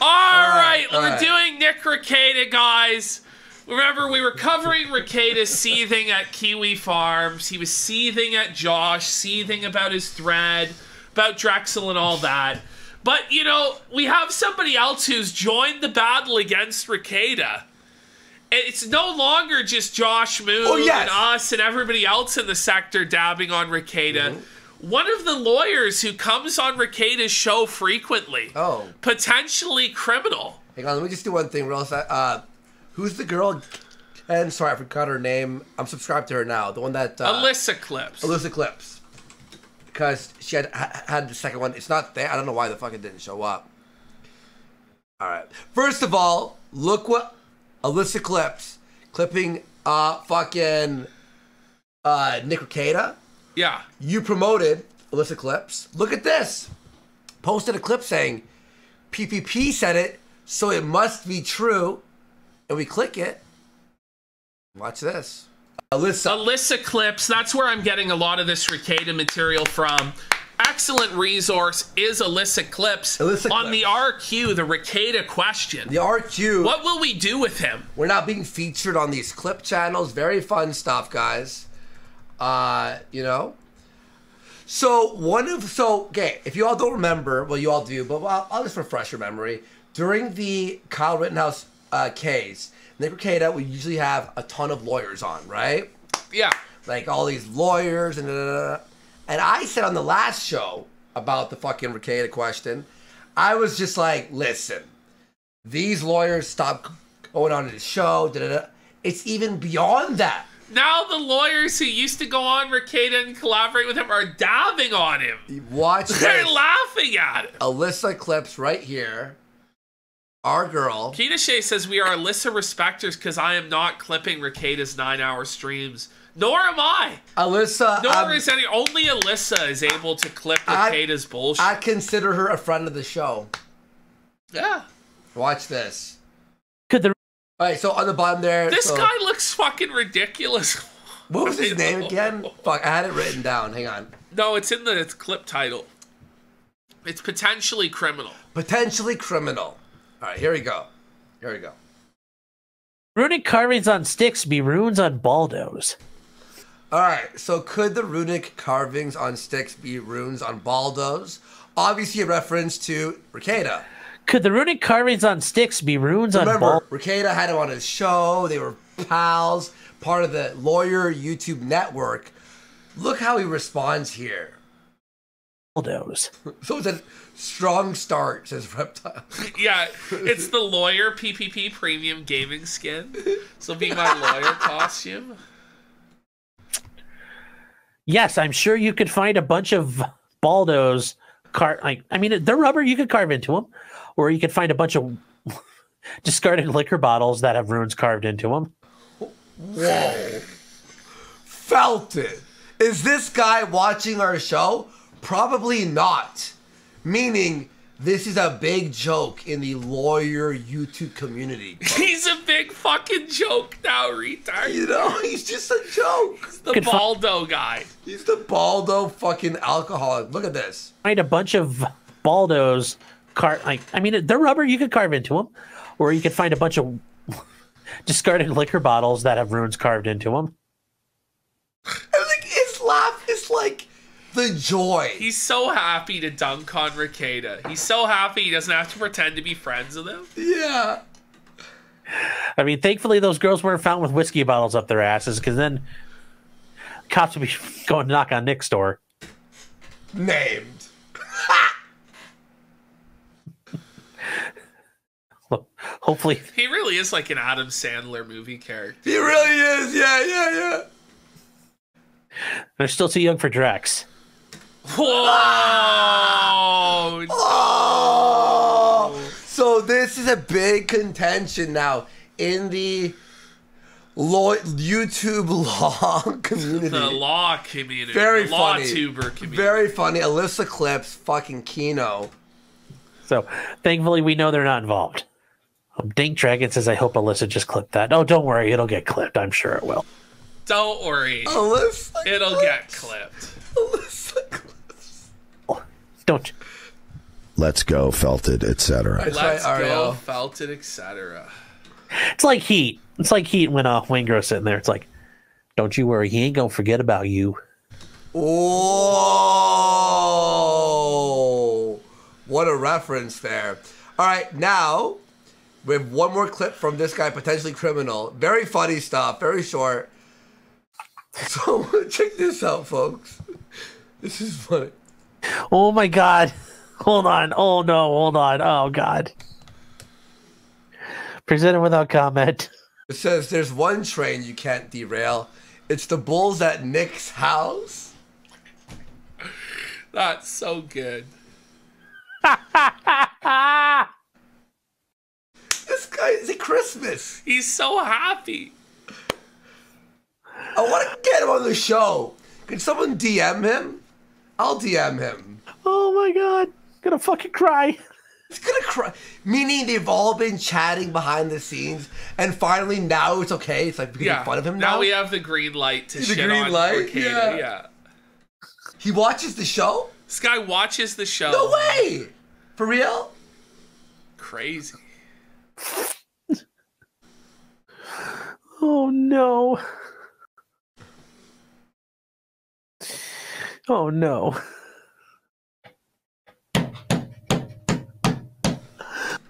All right, all we're right. doing Nick Rekieta, guys. Remember, we were covering Rekieta seething at Kiwi Farms. He was seething at Josh, seething about his thread, about Drexel and all that. But, you know, we have somebody else who's joined the battle against Rekieta. It's no longer just Josh Moon Oh, yes. and us and everybody else in the sector dabbing on Rekieta. One of the lawyers who comes on Rekieta's show frequently, Oh. potentially criminal. Hang on, let me just do one thing real fast. Uh, who's the girl? And sorry, I forgot her name. I'm subscribed to her now. The one that uh, Elissa Clips. Elissa Clips, because she had had the second one. It's not there. I don't know why the fuck it didn't show up. All right. First of all, look what Elissa Clips clipping. Uh, fucking uh, Nick Rekieta. Yeah. You promoted Elissa Clips. Look at this. Posted a clip saying, PPP said it, so it must be true. And we click it. Watch this. Elissa. Elissa Clips, that's where I'm getting a lot of this Rekieta material from. Excellent resource is Elissa Clips. Elissa on the RQ, the Rekieta question. The RQ. What will we do with him? We're not being featured on these clip channels. Very fun stuff, guys. Uh, you know. So one of so okay, if you all don't remember, well, you all do, but I'll, I'll just refresh your memory. During the Kyle Rittenhouse uh, case, Nick Rekieta would usually have a ton of lawyers on, right? Yeah. Like all these lawyers and da, da, da, and I said on the last show about the fucking Rekieta question, I was just like, listen, these lawyers stop going on to the show. It's even beyond that. Now the lawyers who used to go on Rekieta and collaborate with him are dabbing on him. Watch They're this. laughing at him. Elissa clips right here. Our girl. Keita Shea says we are Elissa respecters because I am not clipping Rekieta's nine hour streams. Nor am I. Elissa. Nor I'm- is any. Only Elissa is able to clip I- bullshit. I consider her a friend of the show. yeah. Watch this. Could the All right, so on the bottom there. This so- guy looks fucking ridiculous. What was his name again? Fuck, I had it written down. Hang on. No, it's in the clip title. It's potentially criminal. Potentially criminal. All right, here we go. Here we go. runic carvings on sticks be runes on baldos? All right, so could the runic carvings on sticks be runes on baldos? Obviously, a reference to Rekieta. Could the runic carvings on sticks be runes on Remember, bal- had him on his show. They were pals, part of the Lawyer YouTube network. Look how he responds here. baldos? So it's a strong start, says Reptile. Yeah, it's the lawyer PPP premium gaming skin. This will be my lawyer costume. Yes, I'm sure you could find a bunch of baldos. Car- I, I mean, they're rubber. You could carve into them, or you could find a bunch of discarded liquor bottles that have runes carved into them. Whoa. Felt it. Is this guy watching our show? Probably not. Meaning, this is a big joke in the lawyer YouTube community. He's a big fucking joke now, retard. You know, he's just a joke. The Could fu- Baldo guy. He's the baldo fucking alcoholic. Look at this. Find a bunch of baldos. Car- I, I mean, they're rubber. You could carve into them, or you could find a bunch of discarded liquor bottles that have runes carved into them. And like his laugh is like the joy. He's so happy to dunk on Rekieta. He's so happy he doesn't have to pretend to be friends with him. yeah. I mean, thankfully those girls weren't found with whiskey bottles up their asses, because then cops would be going to knock on Nick's door. Named. Look, hopefully, He really is like an Adam Sandler movie character. He really is. Yeah, yeah, yeah. they're still too young for Drex. Whoa! Oh! So this is a big contention now in the law, YouTube law community. The law community. Very the law funny. tuber community. Very funny. Elissa Clips, fucking Kino. So thankfully, we know they're not involved. Um, Dink Dragon says, "I hope Elissa just clipped that." Oh, don't worry, it'll get clipped. I'm sure it will. Don't worry. Elissa. It'll get clipped. Elissa Clips. Don't. let's go, felt it, etc. That's Let's right, go, Ariel. felt it, etc. It's like heat. It's like heat when uh, Waingro's sitting there. It's like, don't you worry, he ain't gonna forget about you. Oh, what a reference there. All right, now we have one more clip from this guy, potentially criminal. Very funny stuff, very short. So check this out, folks. This is funny. Oh my god. Hold on. Oh no, hold on. Oh god. Presented without comment. It says there's one train you can't derail. It's the Bulls at Nick's house. That's so good. This guy is a Christmas. He's so happy. I want to get him on the show. Can someone DM him? I'll DM him. Oh my god. gonna fucking cry. He's gonna cry. Meaning they've all been chatting behind the scenes, and finally now it's okay. It's like making Yeah. fun of him now now. we have the green light to The shit green on light? Arcada. Yeah. yeah. he watches the show. This guy watches the show. No way. For real? Crazy. Oh no. Oh no.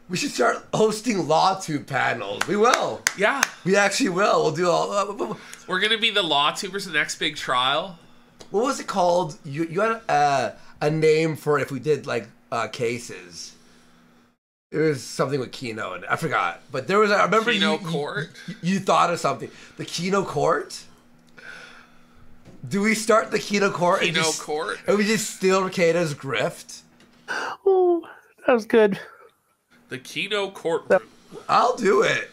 We should start hosting LawTube panels. We will. Yeah. We actually will. We'll do all. Uh, what We're gonna be the law tubers the next big trial. What was it called? You you had a, a name for it if we did like uh, cases. It was something with Kino, and I forgot. But there was. I remember Kino you, Court? You, you thought of something. The Kino Court. Do we start the Kino Court? and Kino just- Court? And we just steal Ricardo's grift. Oh, that was good. The Kino courtroom. I'll do it.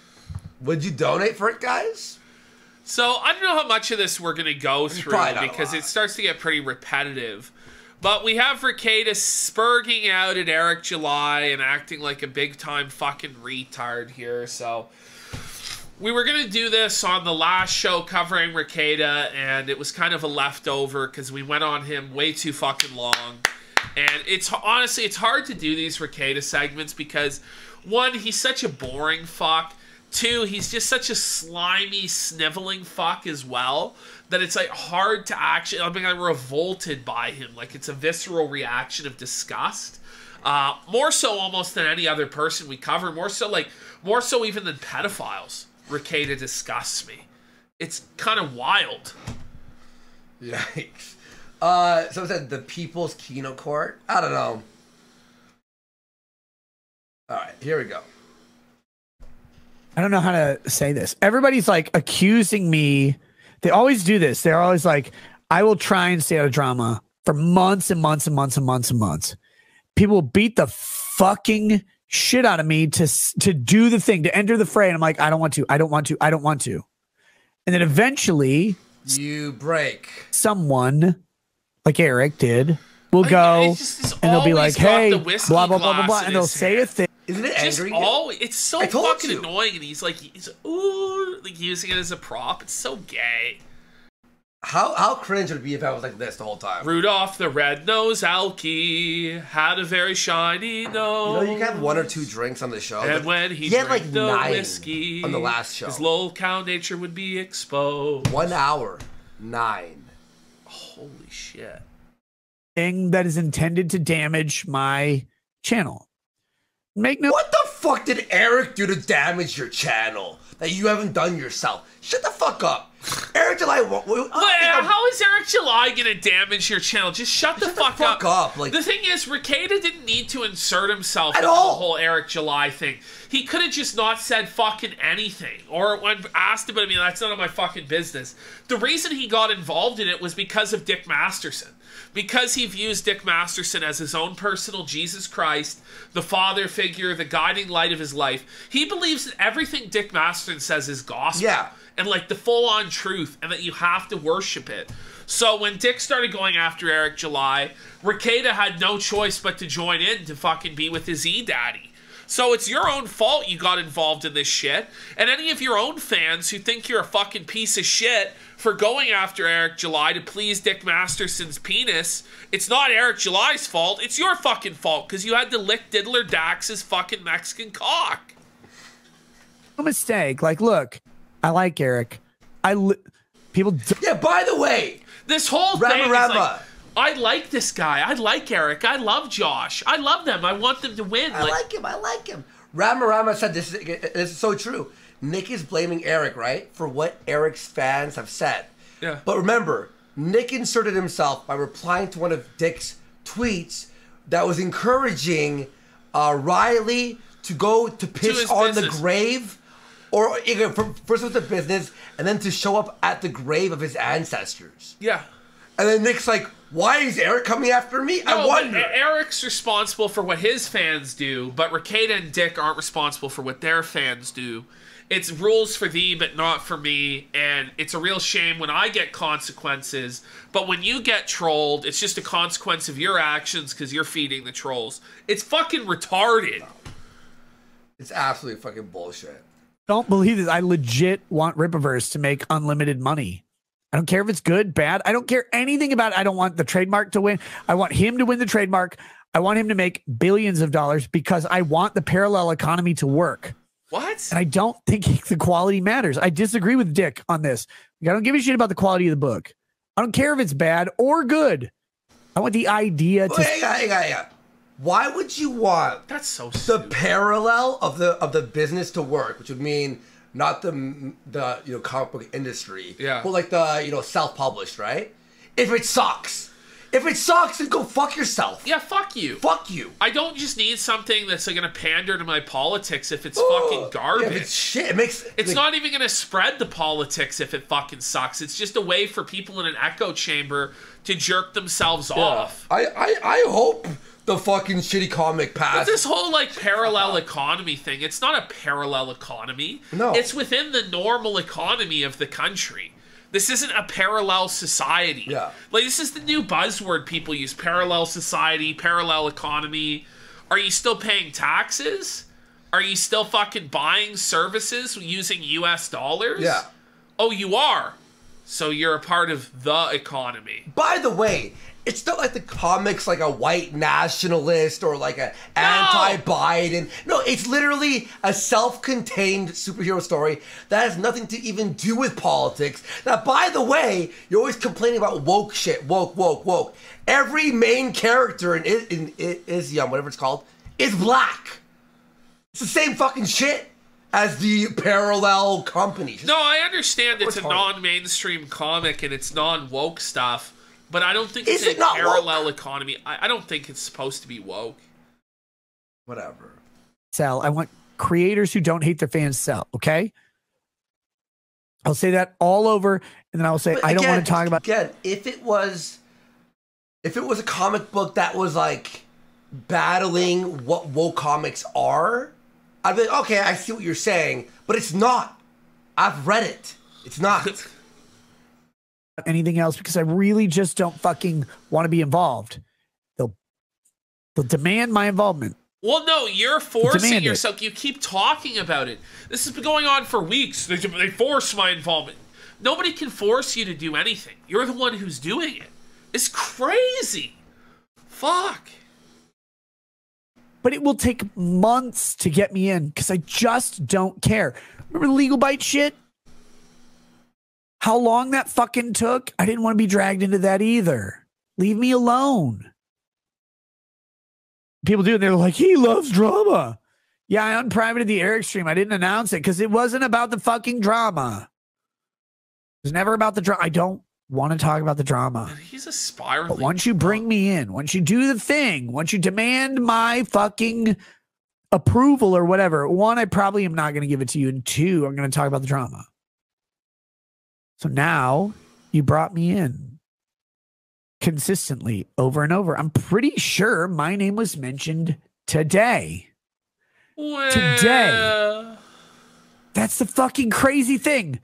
Would you donate for it, guys? So I don't know how much of this we're gonna go through probably not a because it starts to get pretty repetitive. But we have Rekieta spurging out at Eric July and acting like a big time fucking retard here. So we were gonna do this on the last show covering Rekieta, and it was kind of a leftover because we went on him way too fucking long. And it's honestly, it's hard to do these Rekieta segments because one, he's such a boring fuck. Two, he's just such a slimy, sniveling fuck as well that it's like hard to actually. I mean, I'm revolted by him. Like it's a visceral reaction of disgust. Uh, more so almost than any other person we cover. More so like more so even than pedophiles. Rekieta disgusts me. It's kind of wild. Yikes. Uh, so it said the People's Kino Court. I don't know. All right, here we go. I don't know how to say this. Everybody's like accusing me. They always do this. They're always like, I will try and stay out of drama for months and months and months and months and months. People beat the fucking shit out of me to to do the thing, to enter the fray. And I'm like, I don't want to. I don't want to. I don't want to. And then eventually, You break. someone like Eric did will go it's just- it's and they'll be like, hey, blah, blah, blah, blah, blah. And they'll say a thing. Isn't it Just angry? always, it's so fucking you. annoying, and he's like, he's ooh, like using it as a prop. It's so gay. How how cringe would it be if I was like this the whole time? Rudolph the red-nosed Alky had a very shiny You nose. know, you can have one or two drinks on the show. And but when he, he had drank like the nine whiskey on the last show. his lolcow nature would be exposed. One hour, nine. Holy shit! thing that is intended to damage my channel. Make no What the fuck did Eric do to damage your channel that you haven't done yourself? Shut the fuck up. Eric July. What, what, But uh, how is Eric July gonna damage your channel? Just shut the, Shut the fuck, fuck up, like- the thing is, Rekieta didn't need to insert himself At into all. the whole Eric July thing. He could have just not said fucking anything, or when asked about it, I mean, that's none of my fucking business. The reason he got involved in it was because of Dick Masterson. Because he views Dick Masterson as his own personal Jesus Christ, the father figure, the guiding light of his life. He believes that everything Dick Masterson says is gospel Yeah. and like the full on truth and that you have to worship it. So when Dick started going after Eric July, Rekieta had no choice but to join in to fucking be with his E daddy. So it's your own fault you got involved in this shit. And any of your own fans who think you're a fucking piece of shit for going after Eric July to please Dick Masterson's penis, it's not Eric July's fault. It's your fucking fault because you had to lick Diddler Dax's fucking Mexican cock. No mistake. Like, look, I like Eric. I li- people. d- Yeah, by the way, This whole Rama thing is like, I like this guy. I like Eric. I love Josh. I love them. I want them to win. I like him. I like him. Rama Rama said this is, this is so true. Nick is blaming Eric, right, for what Eric's fans have said. Yeah. But remember, Nick inserted himself by replying to one of Dick's tweets that was encouraging uh, Riley to go to piss his on business. the grave, or you know, for- first with the business, and then to show up at the grave of his ancestors. yeah. And then Nick's like, "Why is Eric coming after me? I No, but wonder." Eric's responsible for what his fans do, but Rekieta and Dick aren't responsible for what their fans do. It's rules for thee, but not for me, and it's a real shame when I get consequences. But when you get trolled, it's just a consequence of your actions because you're feeding the trolls. It's fucking retarded. It's absolutely fucking bullshit. Don't believe this. I legit want Rippaverse to make unlimited money. I don't care if it's good, bad. I don't care anything about it. I don't want the trademark to win. I want him to win the trademark. I want him to make billions of dollars because I want the parallel economy to work. What? And I don't think the quality matters. I disagree with Dick on this. I don't give a shit about the quality of the book. I don't care if it's bad or good. I want the idea to. Wait, hang on, hang on, hang on. Why would you want That's so the parallel of the of the business to work, which would mean not the the you know comic book industry, Yeah. but like the you know self published, right? If it sucks, if it sucks, then go fuck yourself. Yeah, fuck you. Fuck you. I don't just need something that's like, gonna pander to my politics if it's Ugh. fucking garbage. if it's shit. It makes It's like, not even going to spread the politics if it fucking sucks. It's just a way for people in an echo chamber to jerk themselves off. I, I I hope the fucking shitty comic pass. This whole like parallel economy thing, it's not a parallel economy. No. It's within the normal economy of the country. This isn't a parallel society. Yeah. Like this is the new buzzword people use parallel society, parallel economy. Are you still paying taxes? Are you still fucking buying services using US dollars? Yeah. Oh, you are. So you're a part of the economy. By the way, it's not like the comics like a white nationalist or like a anti-Biden. No, it's literally a self-contained superhero story that has nothing to even do with politics. That, by the way, you're always complaining about woke shit, woke, woke, woke. Every main character in in, in Isom, whatever it's called, is black. It's the same fucking shit as the parallel company. No, I understand it's a non-mainstream comic and it's non-woke stuff, but I don't think Is it's it a not parallel economy. I, I don't think it's supposed to be woke. Whatever. sell. I want creators who don't hate their fans sell. Okay. I'll say that all over, and then I'll say But I don't again- want to talk about. again. If it was, if it was a comic book that was like battling what woke comics are, I'd be like, okay, I see what you're saying, but it's not. I've read it. It's not. anything else because I really just don't fucking want to be involved. They'll they'll demand my involvement. Well, no, you're forcing Demand it. yourself. You keep talking about it. This has been going on for weeks. They, they force my involvement. Nobody can force you to do anything. You're the one who's doing it. It's crazy. Fuck. But it will take months to get me in because I just don't care. Remember the legal bite shit? How long that fucking took? I didn't want to be dragged into that either. Leave me alone. People do, and they're like, he loves drama. Yeah, I unprivated the Eric stream. I didn't announce it because it wasn't about the fucking drama. It was never about the drama. I don't want to talk about the drama. He's a spiraling. But once you bring me in, once you do the thing, once you demand my fucking approval or whatever, one, I probably am not going to give it to you. And two, I'm going to talk about the drama. So now you brought me in consistently over and over. I'm pretty sure my name was mentioned today. today. That's the fucking crazy thing.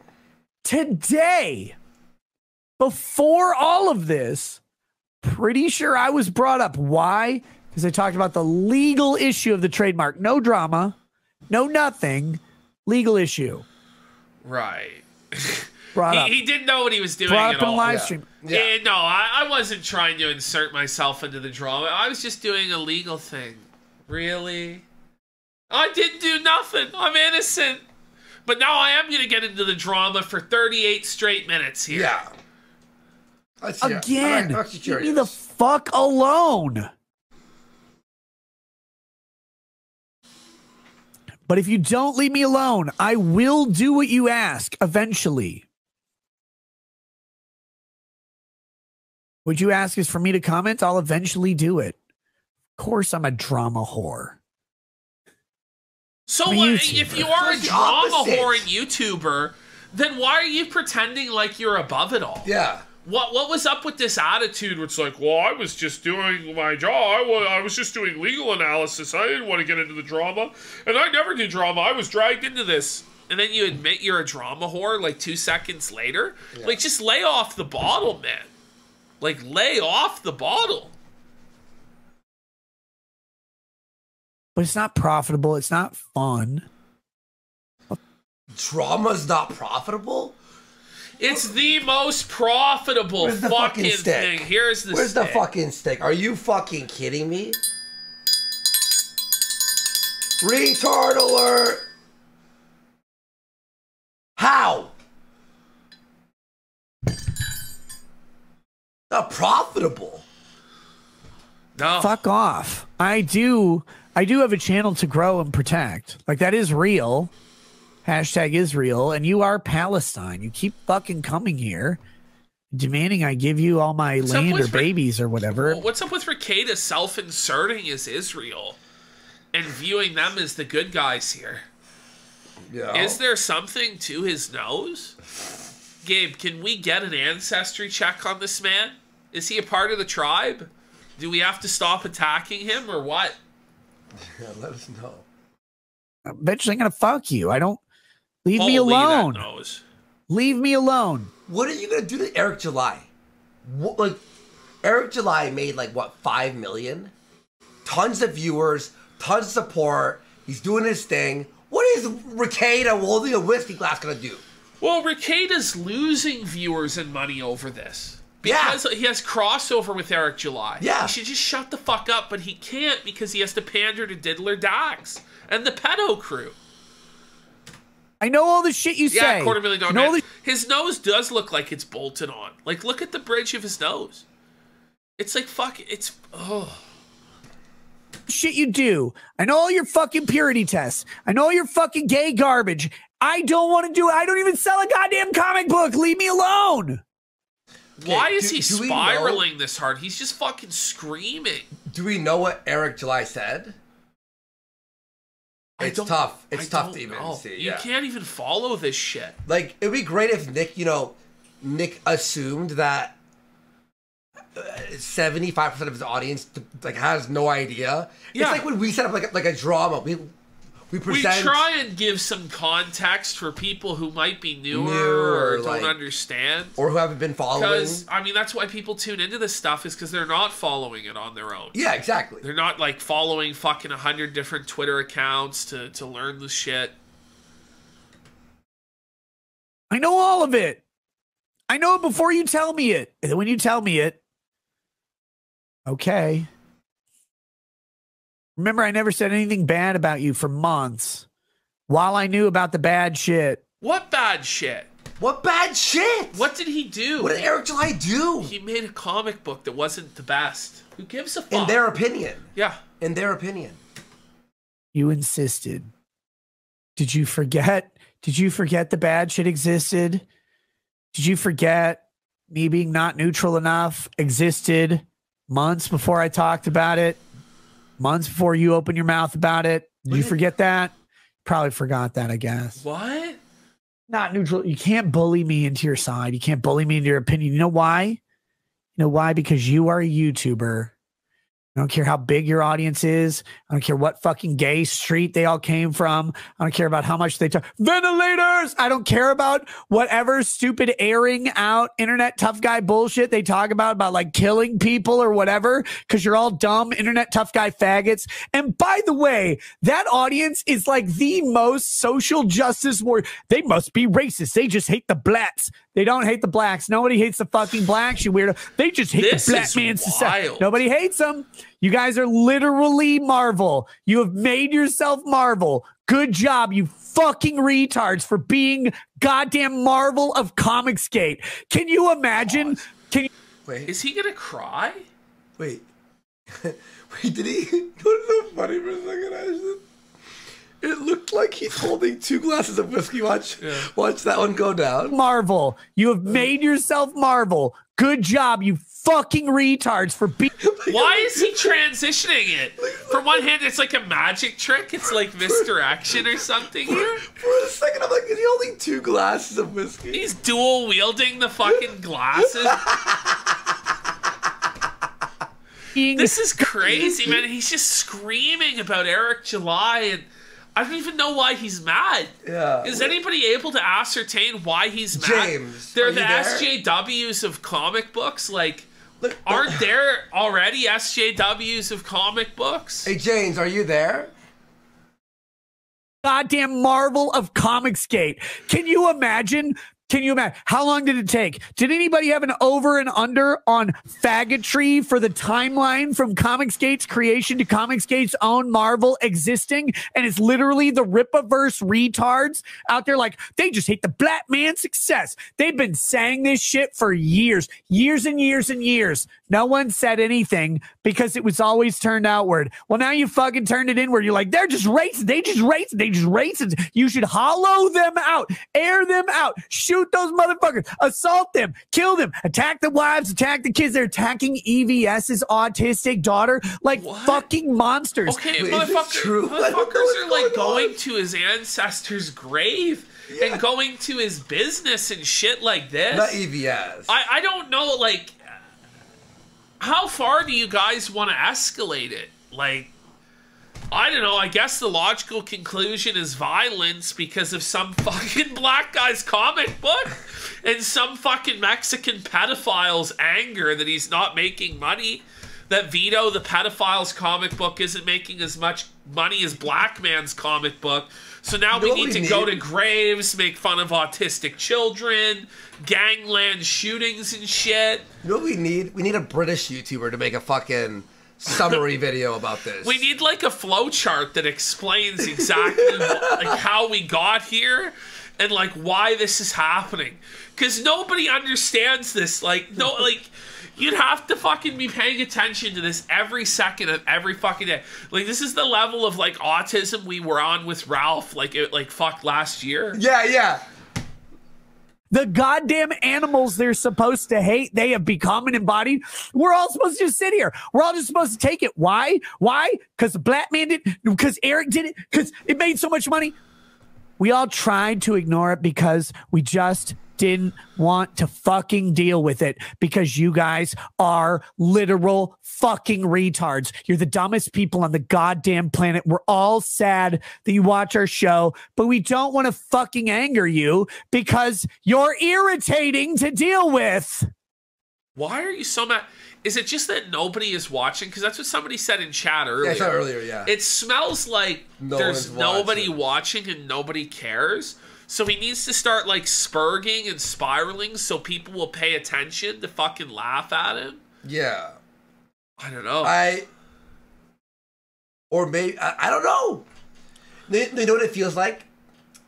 Today, before all of this, pretty sure I was brought up. Why? because I talked about the legal issue of the trademark. No drama, no nothing, legal issue. Right. Brought up. He, he didn't know what he was doing Brought at up in all. live Yeah. stream. Yeah. Eh, no, I, I wasn't trying to insert myself into the drama. I was just doing a legal thing. Really? I didn't do nothing. I'm innocent. But now I am going to get into the drama for 38 straight minutes here. Yeah. Let's hear. Again, I'm leave me the fuck alone. But if you don't leave me alone, I will do what you ask eventually. What you ask is for me to comment, I'll eventually do it. Of course, I'm a drama whore. So I'm a what, YouTuber. if you are a drama opposite. whore and YouTuber, then why are you pretending like you're above it all? yeah. What what was up with this attitude where it's like, well, I was just doing my job. I was, I was just doing legal analysis. I didn't want to get into the drama. And I never do drama. I was dragged into this. And then you admit you're a drama whore like two seconds later? Like, just lay off the bottle, man. Like, lay off the bottle. But it's not profitable. It's not fun. Drama's not profitable? It's the most profitable Where's the fucking, fucking stick? thing. Here's the Where's the fucking stick? Are you fucking kidding me? Retard alert! How? Not profitable. No. Fuck off. I do I do have a channel to grow and protect. Like that is real. Hashtag Israel. And you are Palestine. You keep fucking coming here, demanding I give you all my up land or with babies or whatever. What's up with Rekieta self-inserting as Israel and viewing them as the good guys here? Yeah. Is there something to his nose? Gabe, can we get an ancestry check on this man? Is he a part of the tribe? Do we have to stop attacking him or what? Yeah, let us know. Eventually I'm gonna fuck you. I don't leave me Holy, that alone. Leave me alone. What are you gonna do to Eric July? What, like, Eric July made like what five million? Tons of viewers, tons of support. He's doing his thing. What is Rekieta holding a whiskey glass gonna do? Well, Rekieta's losing viewers and money over this. Yeah. Because he has crossover with Eric July. Yeah. He should just shut the fuck up, but he can't because he has to pander to Diddler Dogs and the pedo crew. I know all the shit you Yeah, say. quarter million dollar I know all man. the His nose does look like it's bolted on. Like, look at the bridge of his nose. It's like fuck. It's oh. shit you do. I know all your fucking purity tests. I know all your fucking gay garbage. I don't want to do it. I don't even sell a goddamn comic book. Leave me alone. Why is do- he do know- spiraling this hard? He's just fucking screaming. Do we know what Eric July said? It's tough. It's I tough to even know. see. You yeah. can't even follow this shit. Like it'd be great if Nick, you know, Nick assumed that uh, seventy-five percent of his audience like has no idea. Yeah. It's like when we set up like like a drama. We we We try and give some context for people who might be newer, New or, or, don't like, understand. or who haven't been following. Because I mean, that's why people tune into this stuff is because they're not following it on their own. Yeah, exactly. They're not like following fucking a hundred different Twitter accounts to to learn the shit. I know all of it. I know it before you tell me it. And then when you tell me it, okay. Remember, I never said anything bad about you for months while I knew about the bad shit. What bad shit? What bad shit? What did he do? What did Eric July do? he made a comic book that wasn't the best. Who gives a fuck? In their opinion. yeah. In their opinion. You insisted. Did you forget? Did you forget the bad shit existed? Did you forget me being not neutral enough existed months before I talked about it? Months before you open your mouth about it? Did you forget that? Probably forgot that, I guess. What? Not neutral. You can't bully me into your side. You can't bully me into your opinion. You know why? You know why? Because you are a YouTuber I don't care how big your audience is. I don't care what fucking gay street they all came from. I don't care about how much they talk. Ventilators! I don't care about whatever stupid airing out internet tough guy bullshit they talk about, about like killing people or whatever, because you're all dumb internet tough guy faggots. And by the way, that audience is like the most social justice war. They must be racist. They just hate the blacks. They don't hate the blacks. Nobody hates the fucking blacks, you weirdo. They just hate This the black man society. Nobody hates them. You guys are literally Marvel. You have made yourself Marvel. Good job, you fucking retards, for being goddamn Marvel of Comicsgate. Can you imagine? Can you? Wait, Is he gonna cry? wait, wait. Did he? What's so funny for a second, Ashton? It looked like he's holding two glasses of whiskey. Watch, watch that one go down. Marvel. You have made yourself Marvel. Good job, you fucking retards, for being. Why is he transitioning it? From one hand, it's like a magic trick. It's like misdirection or something here. For a second, I'm like, is he holding two glasses of whiskey? He's dual wielding the fucking glasses. This is crazy, man. He's just screaming about Eric July, and I don't even know why he's mad. Yeah. Is anybody able to ascertain why he's mad? James, they're are the you there? SJWs of comic books. Like, Look, aren't there already SJWs of comic books? Hey, James, are you there? goddamn Marvel of Comicsgate. Can you imagine? Can you imagine? How long did it take? Did anybody have an over and under on faggotry for the timeline from Comicsgate's creation to Comicsgate's own Marvel existing? And it's literally the Rippaverse retards out there like, they just hate the black man's success. They've been saying this shit for years, years and years and years. No one said anything because it was always turned outward. Well, now you fucking turned it inward. You're like, they're just racist. They just racist. They just racist. You should hollow them out, air them out, shoot those motherfuckers, assault them, kill them, attack the wives, attack the kids. They're attacking EVS's autistic daughter like What? fucking monsters. Okay, Wait, is motherfucker, true? I don't know motherfuckers what's are like going on. going to his ancestors' grave Yeah. and going to his business and shit like this. Not EVS. I, I don't know, like, how far do you guys want to escalate it? Like, I don't know. I guess the logical conclusion is violence because of some fucking black guy's comic book and some fucking Mexican pedophile's anger that he's not making money. That Vito, the pedophile's comic book, isn't making as much money as Black Man's comic book. So now we need to go to graves, make fun of autistic children, gangland shootings and shit. You know what we need? We need a British YouTuber to make a fucking summary video about this. We need like a flow chart that explains exactly like how we got here and like why this is happening. Cause nobody understands this. Like no like you'd have to fucking be paying attention to this every second of every fucking day. Like this is the level of like autism we were on with Ralph like it like fuck last year. Yeah, yeah. The goddamn animals they're supposed to hate, they have become and embodied. We're all supposed to just sit here. We're all just supposed to take it. Why? Why? Because the black man did because Eric did it, because it made so much money. We all tried to ignore it because we just didn't want to fucking deal with it because you guys are literal fucking retards. You're the dumbest people on the goddamn planet. We're all sad that you watch our show, but we don't want to fucking anger you because you're irritating to deal with. Why are you so mad? Is it just that nobody is watching? Because that's what somebody said in chat earlier. Yeah, I earlier, yeah. It smells like No there's nobody watching. watching and nobody cares. So he needs to start like spurging and spiraling so people will pay attention to fucking laugh at him. yeah. I don't know. I or maybe I, I don't know. They, you know what it feels like?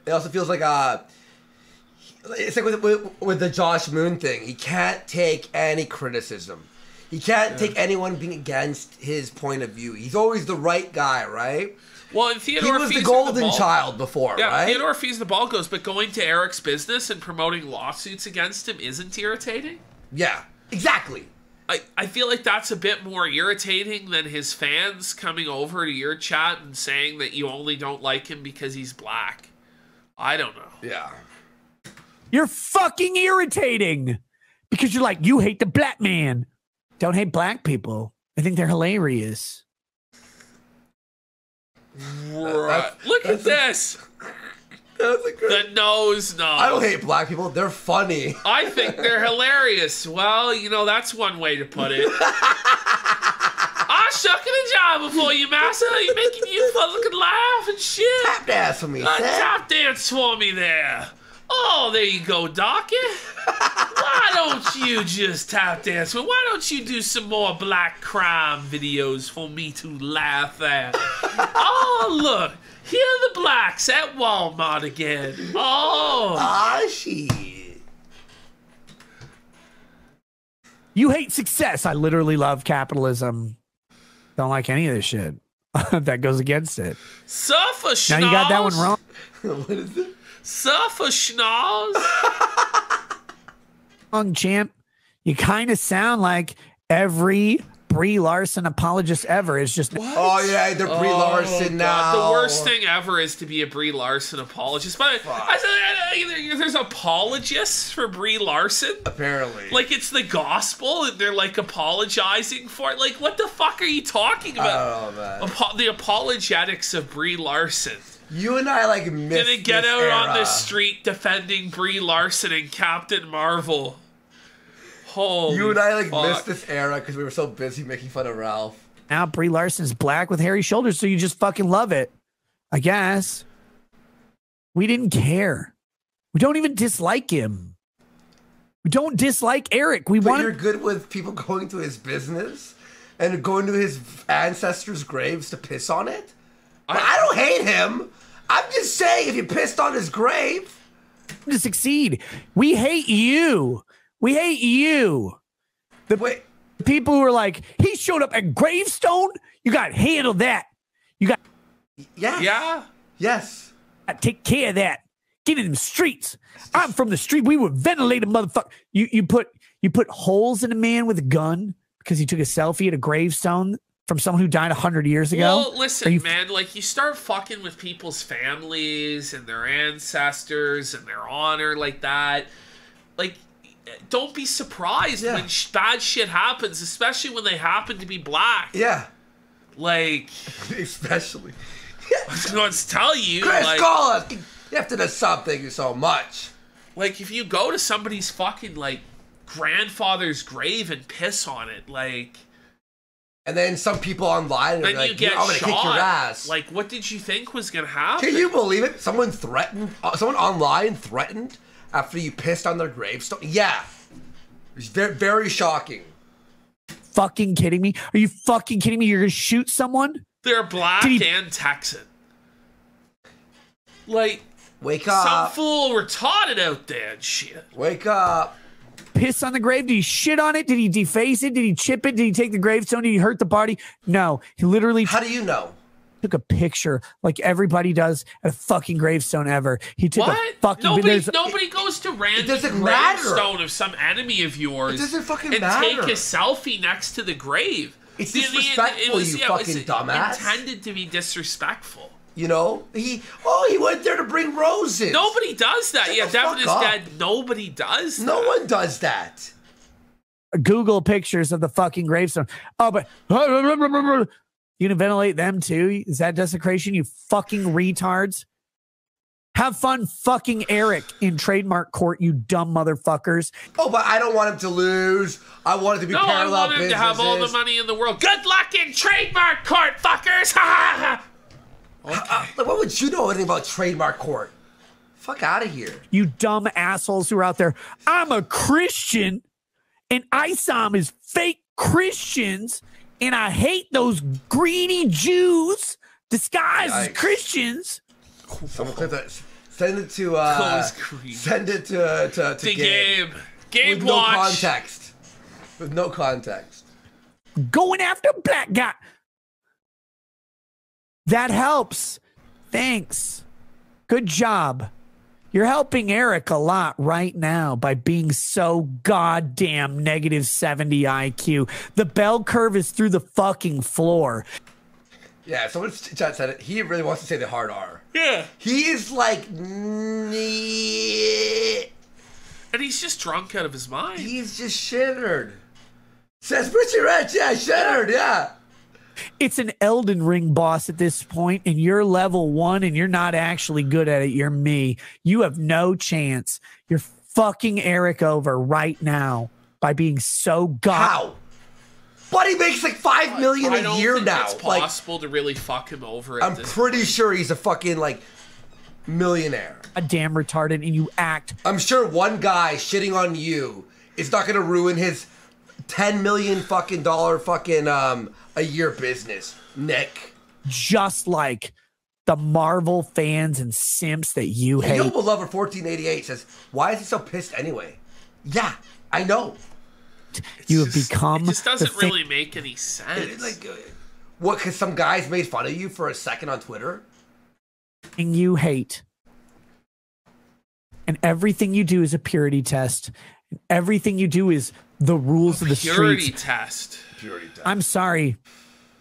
It also feels like uh it's like with, with, with the Josh Moon thing. He can't take any criticism. He can't take anyone being against his point of view. He's always the right guy, right? Well, and He Theodore was the golden ball, child before, Yeah, right? Theodore Fees the ball goes, but going to Eric's business and promoting lawsuits against him isn't irritating. yeah, exactly. I, I feel like that's a bit more irritating than his fans coming over to your chat and saying that you only don't like him because he's black. I don't know. Yeah. You're fucking irritating because you're like, you hate the black man. Don't hate black people. I think they're hilarious. Right. Look at this. That's a good. The nose nose. I don't hate black people. They're funny. I think they're hilarious. Well, you know, that's one way to put it. I'm shucking a job before you, master. You're making you fucking laugh and shit. Tap dance for me, Uh, tap dance for me there. Oh, there you go, Docket. Why don't you just tap dance? Well, why don't you do some more black crime videos for me to laugh at? Oh, look. Here are the blacks at Walmart again. Oh. Ah, shit. You hate success. I literally love capitalism. Don't like any of this shit. that goes against it. Surfer schnoz. Now you got that one wrong. what is it? Surfer schnoz. wrong, champ. You kind of sound like every Brie Larson apologist ever. Is just Oh yeah, they're Brie Larson now. The worst thing ever is to be a Brie Larson apologist. But I said uh, there's apologists for Brie Larson. Apparently. Like it's the gospel, and they're like apologizing for it. Like, what the fuck are you talking about? Oh man. Apo- the apologetics of Brie Larson. You and I like missed Gonna get this out on the street defending Brie Larson and Captain Marvel. Holy You and I like fuck. missed this era because we were so busy making fun of Ralph. now Brie Larson's black with hairy shoulders, so you just fucking love it. I guess. We didn't care. We don't even dislike him. We don't dislike Eric. We want you're good with people going to his business and going to his ancestors' graves to piss on it. But I don't hate him. I'm just saying, if you pissed on his grave, to succeed. We hate you. We hate you. The Wait, People who are like, he showed up at gravestone. You got to handle that. You got Yeah. Yeah. yes. to take care of that. Get in the streets. I'm from the street. We were ventilated, motherfucker. You you put you put holes in a man with a gun because he took a selfie at a gravestone from someone who died hundred years ago. Well, listen, Are you- man. Like you start fucking with people's families and their ancestors and their honor like that. Like, don't be surprised Yeah. when sh- bad shit happens, especially when they happen to be black. Yeah, Like, especially. let's tell you, Chris, like, call us. You have to do something so much. like if you go to somebody's fucking like grandfather's grave and piss on it, like. And then some people online are Then like, you get I'm gonna shot. kick your ass. Like, what did you think was gonna happen? Can you believe it? Someone threatened, uh, someone online threatened after you pissed on their gravestone. Yeah, it's very, very shocking. fucking kidding me? Are you fucking kidding me? You're gonna shoot someone? They're black Did he- and Texan. Like Wake up! Some up! fool retarded out there and shit. Wake up! Piss on the grave? Did he shit on it? Did he deface it? Did he chip it? Did he take the gravestone? Did he hurt the body? No, he literally How do you know? took a picture like everybody does at a fucking gravestone ever. He took What? a fucking nobody, nobody goes to random doesn't matter. gravestone of some enemy of yours. It doesn't fucking and matter. take a selfie next to the grave. It's The- the- disrespectful, you it was fucking dumbass. Intended to be disrespectful. You know he. Oh, he went there to bring roses. Nobody does that. Shut yeah, the Devin fuck up. dead. Nobody does. No one does that. Google pictures of the fucking gravestone. Oh, but you gonna ventilate them too? Is that desecration? You fucking retards. Have fun fucking Eric in trademark court, you dumb motherfuckers. Oh, but I don't want him to lose. I want it to be No, I parallel want him businesses. to have all the money in the world. Good luck in trademark court, fuckers! Ha ha ha! Uh, what would you know anything about trademark court? Fuck out of here. You dumb assholes who are out there. I'm a Christian and ISOM is fake Christians and I hate those greedy Jews disguised as Christians. Someone clip that. Send it to. uh Send it to to, to The Gabe. game. Game with no context. With no context. going after black guy. That helps. Thanks. Good job. You're helping Eric a lot right now by being so goddamn negative 70 IQ. The bell curve is through the fucking floor. Yeah, someone in chat said it. He really wants to say the hard R. Yeah. He is like. And he's just drunk out of his mind. He's just shittered. Says Richie Rich. Yeah, Shattered. Yeah. It's an Elden Ring boss at this point, and you're level one, and you're not actually good at it. You're me. You have no chance. You're fucking Eric over right now by being so god. How? But he makes like five million I a don't year think now. it's Like, possible to really fuck him over. At I'm this pretty point. sure he's a fucking like millionaire. A damn retarded, and you act I'm sure one guy shitting on you is not gonna ruin his ten million fucking dollar fucking um a year business, Nick. just like the Marvel fans and simps that you hate. Noble Lover 1488 says, "Why is he so pissed anyway?" Yeah, I know. you have Just- become It just doesn't thing- really make any sense. It's like, uh, what? Because some guys made fun of you for a second on Twitter. And you hate. And everything you do is a purity test. And everything you do is the rules of the street. Purity streets. test. I'm sorry,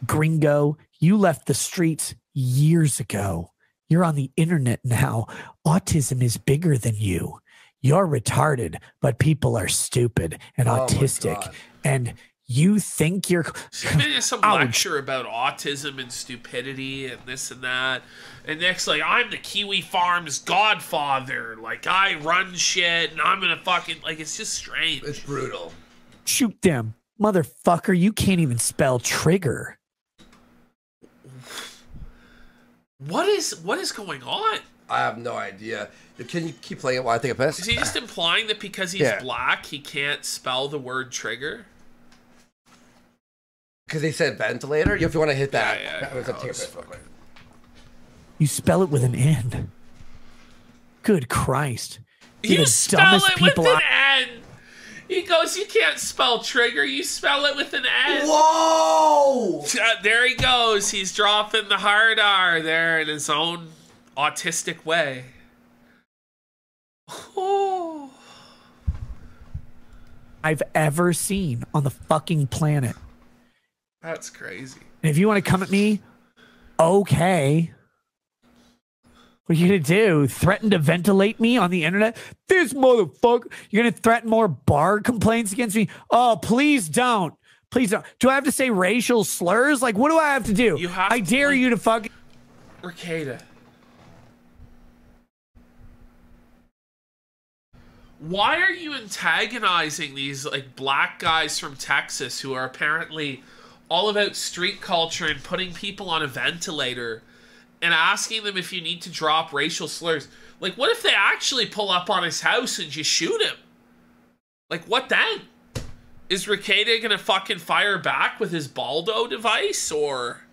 gringo. You left the streets years ago. You're on the internet now. Autism is bigger than you. You're retarded, but people are stupid and Oh autistic. God. And you think you're. She's some Ouch. lecture about autism and stupidity and this and that. And next, like, I'm the Kiwi Farms godfather. Like, I run shit and I'm gonna fucking. Like, it's just strange. It's brutal. Shoot them. Motherfucker, you can't even spell trigger. What is what is going on? I have no idea. Can you keep playing it while I take a piss? Is he just implying that because he's Yeah. black, he can't spell the word trigger? Because they said ventilator. You if you want to hit that, Yeah, yeah, that was yeah, a I take a was piss real quick. You spell it with an N. Good Christ. You're You the spell dumbest it with people an I- N. He goes, you can't spell trigger. You spell it with an N. Whoa! Uh, there he goes. He's dropping the hard R there in his own autistic way. Oh. I've ever seen on the fucking planet. That's crazy. And if you want to come at me, okay. What are you gonna do? Threaten to ventilate me on the internet? This motherfucker! You're gonna threaten more bar complaints against me? Oh, please don't! Please don't. Do I have to say racial slurs? Like, what do I have to do? You have I dare like- you to fuck. Rekieta. Why are you antagonizing these like black guys from Texas who are apparently all about street culture and putting people on a ventilator and asking them if you need to drop racial slurs? Like what if they actually pull up on his house and just shoot him? Like what then? Is Rekieta gonna fucking fire back with his Baldo device or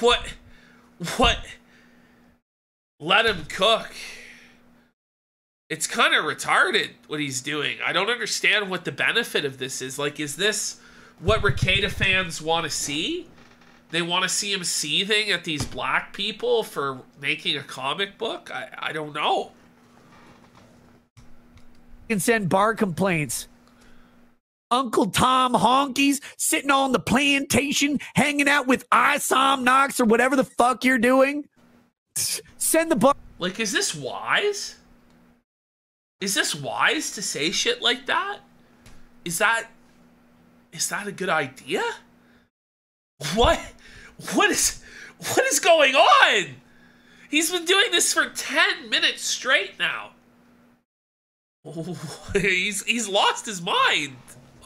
what what let him cook it's kind of retarded what he's doing i don't understand what the benefit of this is like is this what Rekieta fans want to see they want to see him seething at these black people for making a comic book i, I don't know can send bar complaints. Uncle Tom Honkies sitting on the plantation, hanging out with Isom Knox or whatever the fuck you're doing. Send the bar. like is this wise is this wise to say shit like that is that is that a good idea what what is what is going on he's been doing this for 10 minutes straight now he's he's lost his mind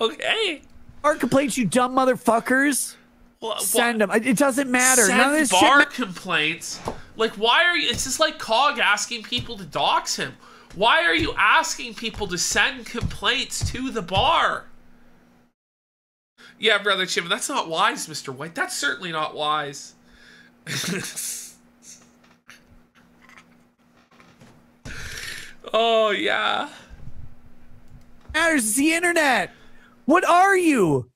okay bar complaints, you dumb motherfuckers. well, Send them. It doesn't matter. Send None of this shit bar ma- complaints. Like, why are you? It's just like Cog asking people to dox him. Why are you asking people to send complaints to the bar? Yeah, brother Chim, that's not wise, Mister White. That's certainly not wise. oh yeah. matters the internet. What are you?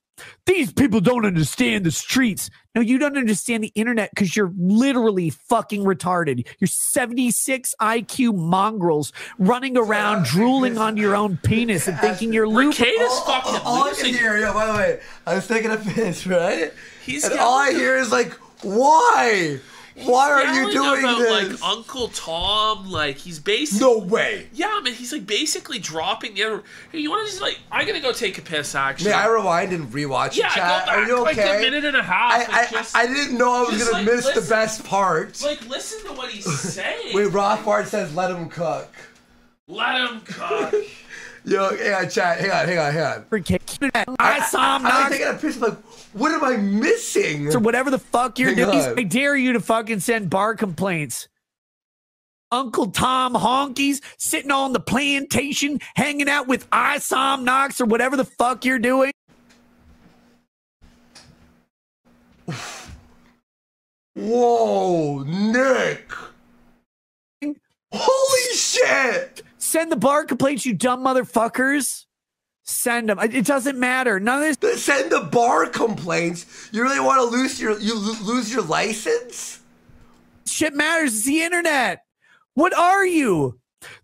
These people don't understand the streets. No, you don't understand the internet because you're literally fucking retarded. You're 76 IQ mongrels running around drooling onto your own penis and thinking you're looping. Rekieta's fucking All I can losing. hear, yo, by the way, I was taking a piss, right? He's and all I hear is like, why? Why are you doing about, this? Like Uncle Tom, like he's basically no way. Yeah, man, he's like basically dropping the other. Hey, you want to just like? I gotta go take a piss. Actually, May I rewind and rewatch yeah, chat? go back Are you okay? like okay? a minute and a half. I, I, just, I didn't know I was gonna like, miss the best part. like listen to what he's saying. Wait, Rothbard says let him cook. Let him cook. Yo, hang on, chat. Hang on, hang on, hang on. I saw him I'm knock taking a piss. Like, what am I missing? or whatever the fuck you're doing. I dare you to fucking send bar complaints. Uncle Tom Honkies sitting on the plantation, hanging out with Isom Knox or whatever the fuck you're doing. Whoa, Nick! Holy shit! Send the bar complaints, you dumb motherfuckers. Send them. It doesn't matter. None of this Send the bar complaints. You really want to lose your you lose your license? shit matters. It's the internet. What are you?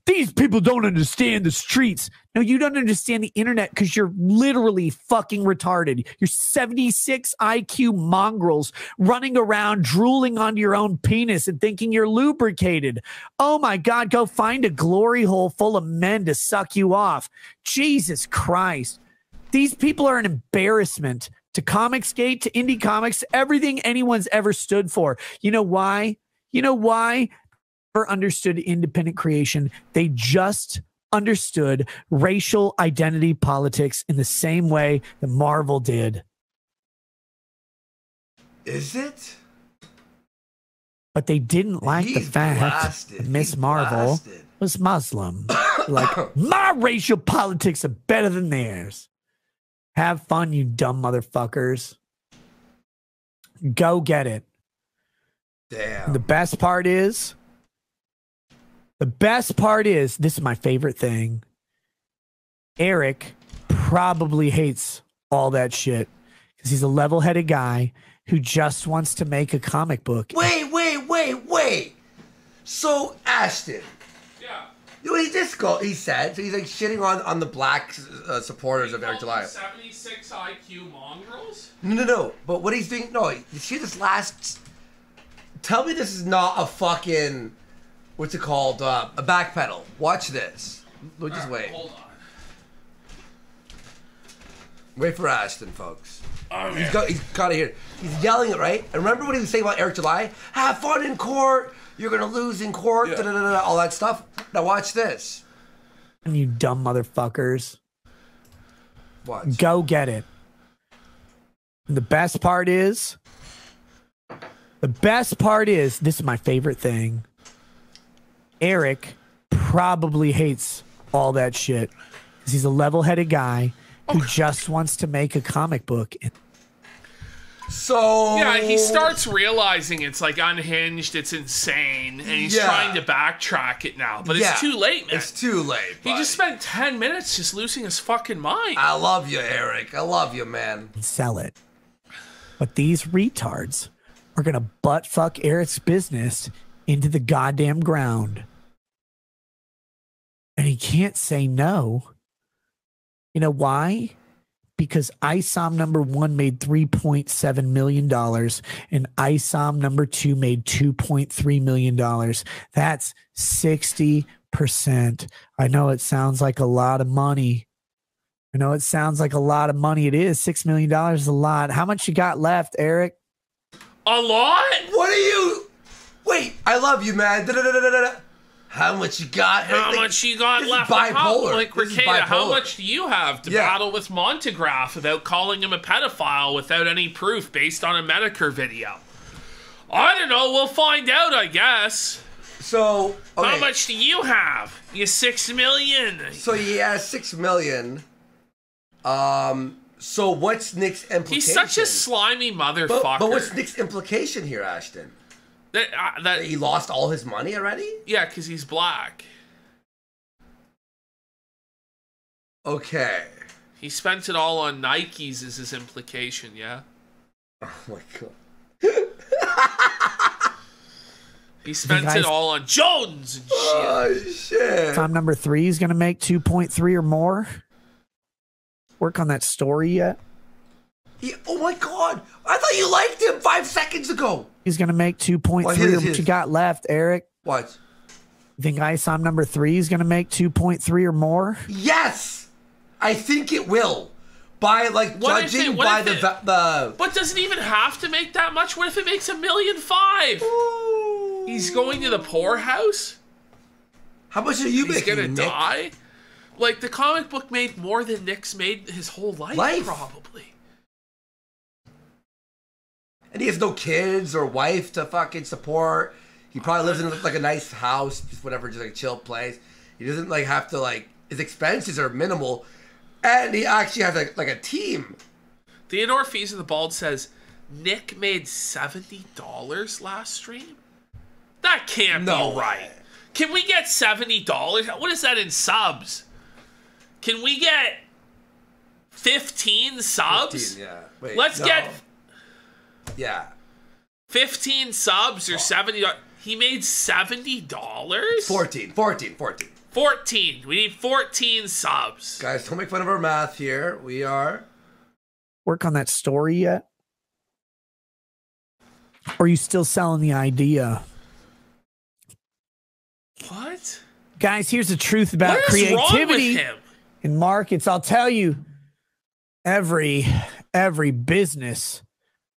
These people don't understand the streets. No, you don't understand the internet because you're literally fucking retarded. You're 76 IQ mongrels running around drooling on your own penis and thinking you're lubricated. Oh my God, go find a glory hole full of men to suck you off. Jesus Christ. These people are an embarrassment to Comicsgate, to indie comics, everything anyone's ever stood for. You know why? You know why? Never understood independent creation. They just understood racial identity politics in the same way that Marvel did. Is it? But they didn't like the fact that Miss Marvel blasted. was Muslim. like, my racial politics are better than theirs. Have fun, you dumb motherfuckers. Go get it. Damn. The best part is, the best part is, this is my favorite thing. Eric probably hates all that shit because he's a level headed guy who just wants to make a comic book. Wait, wait, wait, wait. So Ashton, yeah. you know, he just go. He said so. He's like shitting on on the black uh, supporters of Eric July. 76 IQ mongrels. No, no, no. But what he's doing? No, you see this last. Tell me this is not a fucking. What's it called? Uh, a backpedal. Watch this. Look, just wait. Hold on. Wait for Ashton, folks. Oh, He's got. He's got to hear. He's yelling it right. And remember what he was saying about Eric July? Have fun in court. You're gonna lose in court. Yeah. da-da-da-da, all that stuff. Now watch this. And you dumb motherfuckers. Watch. Go get it. And the best part is, the best part is, this is my favorite thing. Eric probably hates all that shit 'cause he's a level headed guy who just wants to make a comic book. So Yeah, he starts realizing it's like unhinged, it's insane, and he's Yeah. trying to backtrack it now. But Yeah. it's too late, man. It's too late. he just spent 10 minutes just losing his fucking mind. I love you, Eric. I love you, man. sell it. But these retards are going to butt fuck Eric's business into the goddamn ground. And he can't say no. You know why? Because ISOM number one made $3.7 million and ISOM number two made $2.3 million. That's 60%. I know it sounds like a lot of money. I know it sounds like a lot of money. It is six million dollars. Is a lot. How much you got left, Eric? A lot? What are you? Wait, I love you, man. Da-da-da-da-da-da. How much you got? How Like, much you got left? Like, how- bipolar. Like, This Rekieta, how much do you have to Yeah. battle with Montegraph without calling him a pedophile without any proof based on a Medicare video? I don't know. We'll find out, I guess. So okay. How much do you have? You six million. So he has six million. Um. So what's Nick's implication? He's such a slimy motherfucker. But, but what's Nick's implication here, Ashton? That, uh, that, He lost all his money already? yeah, because he's black. Okay. He spent it all on Nikes, is his implication, yeah? Oh my god. He spent guys- it all on Jones and shit. Oh shit. Time number three is going to make two point three or more. Work on that story yet? He, oh my god. I thought you liked him five seconds ago. He's going to make 2.3 Well, or his- what his- you got left, Eric. What? You think ISOM number three is going to make 2.3 or more? Yes, I think it will. By like What judging it- by if the it- va- the. But doesn't even have to make that much. What if it makes a million five? He's going to the poorhouse. How much are you He's making? gonna Nick? die. Like the comic book made more than Nick's made his whole life, Life. probably. And he has no kids or wife to fucking support. He probably lives in like a nice house, just whatever, just like a chill place. He doesn't like have to like his expenses are minimal, and he actually has like like a team. Theodore Fees of the Bald says Nick made seventy dollars last stream. That can't No be right. Can we get seventy dollars? What is that in subs? Can we get fifteen subs? 15, yeah. Wait, Let's no. get yeah. fifteen subs or seventy. He made seventy dollars. 14, 14, 14. Fourteen. We need fourteen subs. Guys, don't make fun of our math here. We are. Work on that story yet? Or are you still selling the idea? What? Guys, here's the truth about What is wrong with creativity him? in markets. I'll tell you, every every business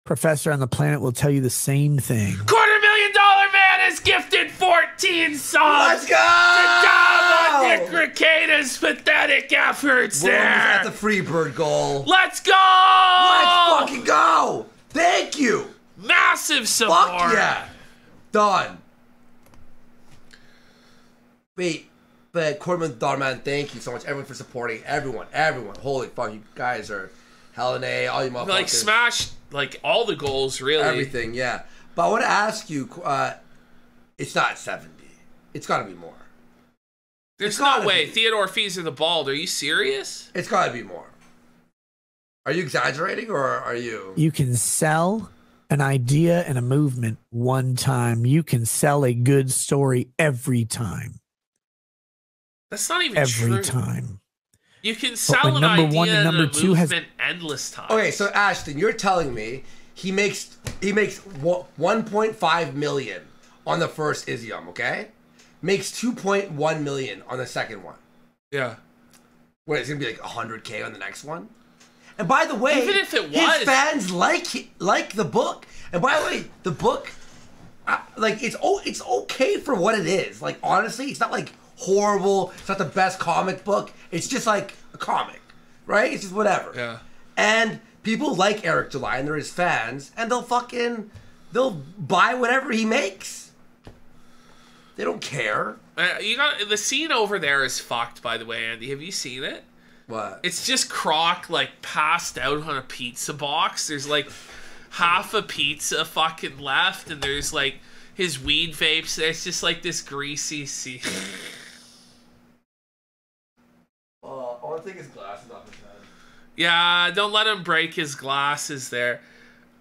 professor on the planet will tell you the same thing. Quarter million dollar man is gifted 14 subs. Let's go! Good job on Nick Rekieta's pathetic efforts We're almost there. at the Freebird goal. Let's go! Let's fucking go! Thank you! Massive support. Fuck yeah! Done. Wait, but Corbin Darman, thank you so much, everyone, for supporting. Everyone, everyone. Holy fuck, you guys are Helen A, all you motherfuckers. Like smash like all the goals really. Everything, yeah. But I want to ask you, uh, it's not 70. It's got to be more. There's It's no way. be. Theodore Fees of the Bald. Are you serious? It's got to be more. Are you exaggerating or are you? You can sell an idea and a movement one time. You can sell a good story every time. That's not even Every true. time. You can sell when an number idea one and and number two has- movement endless times. Okay, so Ashton, you're telling me he makes he makes 1.5 million on the first ISOM, okay? Makes 2.1 million on the second one. yeah. What, it's gonna be like 100k on the next one? And by the way, Even if it was- his fans like like the book. And by the way, the book, uh, like it's oh, it's okay for what it is. Like honestly, it's not like horrible. It's not the best comic book. It's just like a comic, right? It's just whatever. Yeah. And people like Eric July, and they're his fans, and they'll fucking they'll buy whatever he makes. They don't care. Uh, you got the scene over there is fucked. By the way, Andy, have you seen it? What? It's just Croc like passed out on a pizza box. There's like half a pizza fucking left, and there's like his weed vapes. It's just like this greasy scene. uh, I want to take his glasses off his head. yeah, don't let him break his glasses there.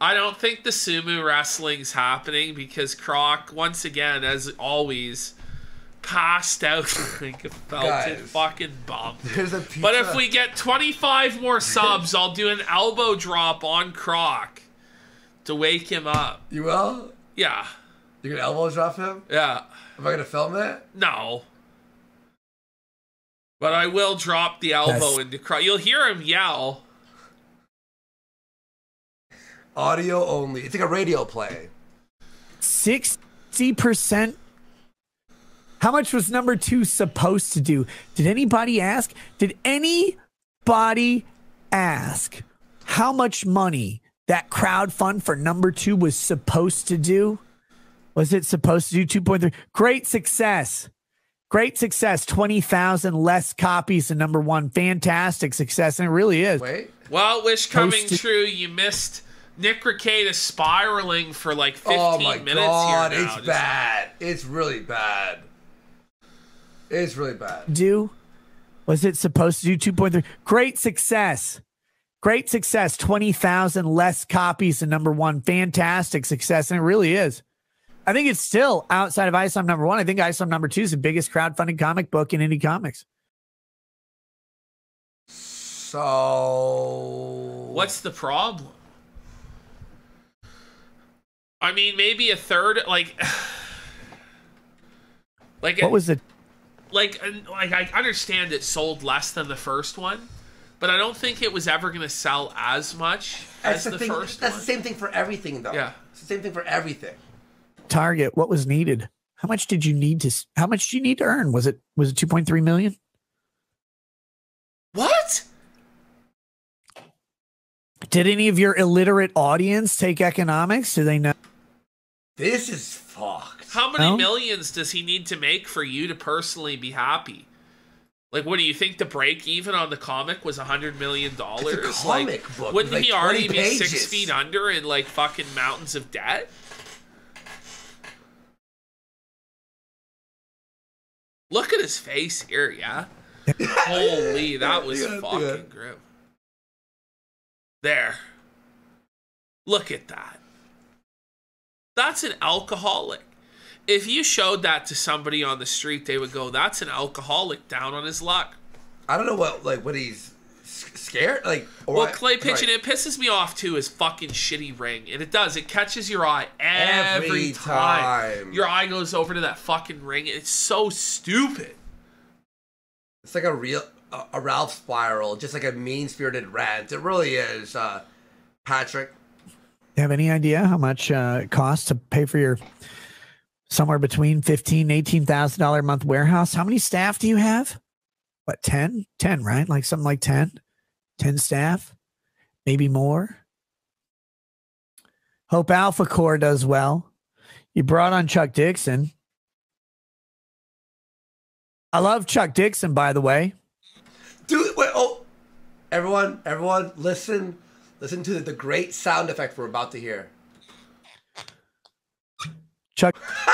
I don't think the sumo wrestling's happening because Croc, once again, as always, passed out like a felted fucking bum. There's a pizza. But if we get 25 more subs, I'll do an elbow drop on Croc to wake him up. you will, Yeah. you're gonna elbow drop him. Yeah. Am I gonna film it? No. But I will drop the elbow That's- into Croc. You'll hear him yell. Audio only. It's like a radio play. 60%. How much was number two supposed to do? Did anybody ask? Did anybody ask how much money that crowd fund for number two was supposed to do? Was it supposed to do 2.3? Great success. Great success. 20,000 less copies than number one. Fantastic success. And it really is. Wait. Well, wish coming Posted- true. You missed Nick Rekieta spiraling for like 15 Oh my minutes god, here now. it's Just- bad. It's really bad. It's really bad. do? Was it supposed to do 2.3? Great success. Great success. 20,000 less copies than number one. Fantastic success. And it really is. I think it's still outside of ISOM number one. I think ISOM number two is the biggest crowdfunding comic book in indie comics. So What's the problem? I mean, maybe a third. Like, like What was it? like like I understand it sold less than the first one, but I don't think it was ever going to sell as much as the, the, thing. first That's one. the same thing for everything, though. Yeah. It's the same thing for everything. Target? What was needed? How much did you need to? How much did you need to earn? Was it was it two point three million? What? Did any of your illiterate audience take economics? Do they know? This is fucked. How many No? millions does he need to make for you to personally be happy? Like, what do you think the break even on the comic was a hundred million dollars? comic like, book wouldn't with, he already 20 be six feet under in like fucking mountains of debt? Look at his face here, yeah. Holy, that was Yeah, fucking yeah. grim. There. Look at that. That's an alcoholic. If you showed that to somebody on the street, they would go, "That's an alcoholic down on his luck." I don't know what like what he's scared like. Or Well, what- clay pitching sorry. it pisses me off too. Is fucking shitty ring, and it does. It catches your eye every, Every time. time. Your eye goes over to that fucking ring. It's so stupid. It's like a real a, a Ralph spiral, just like a mean spirited rant. It really is, uh, Patrick. You have any idea how much uh, it costs to pay for your somewhere between fifteen eighteen thousand dollar a month warehouse? How many staff do you have? What 10? 10, right? Like something like 10? 10 staff? Maybe more? Hope Alpha Core does well. You brought on Chuck Dixon. I love Chuck Dixon, by the way. Dude, wait, oh, everyone, everyone, listen, listen to the great sound effect we're about to hear. Chuck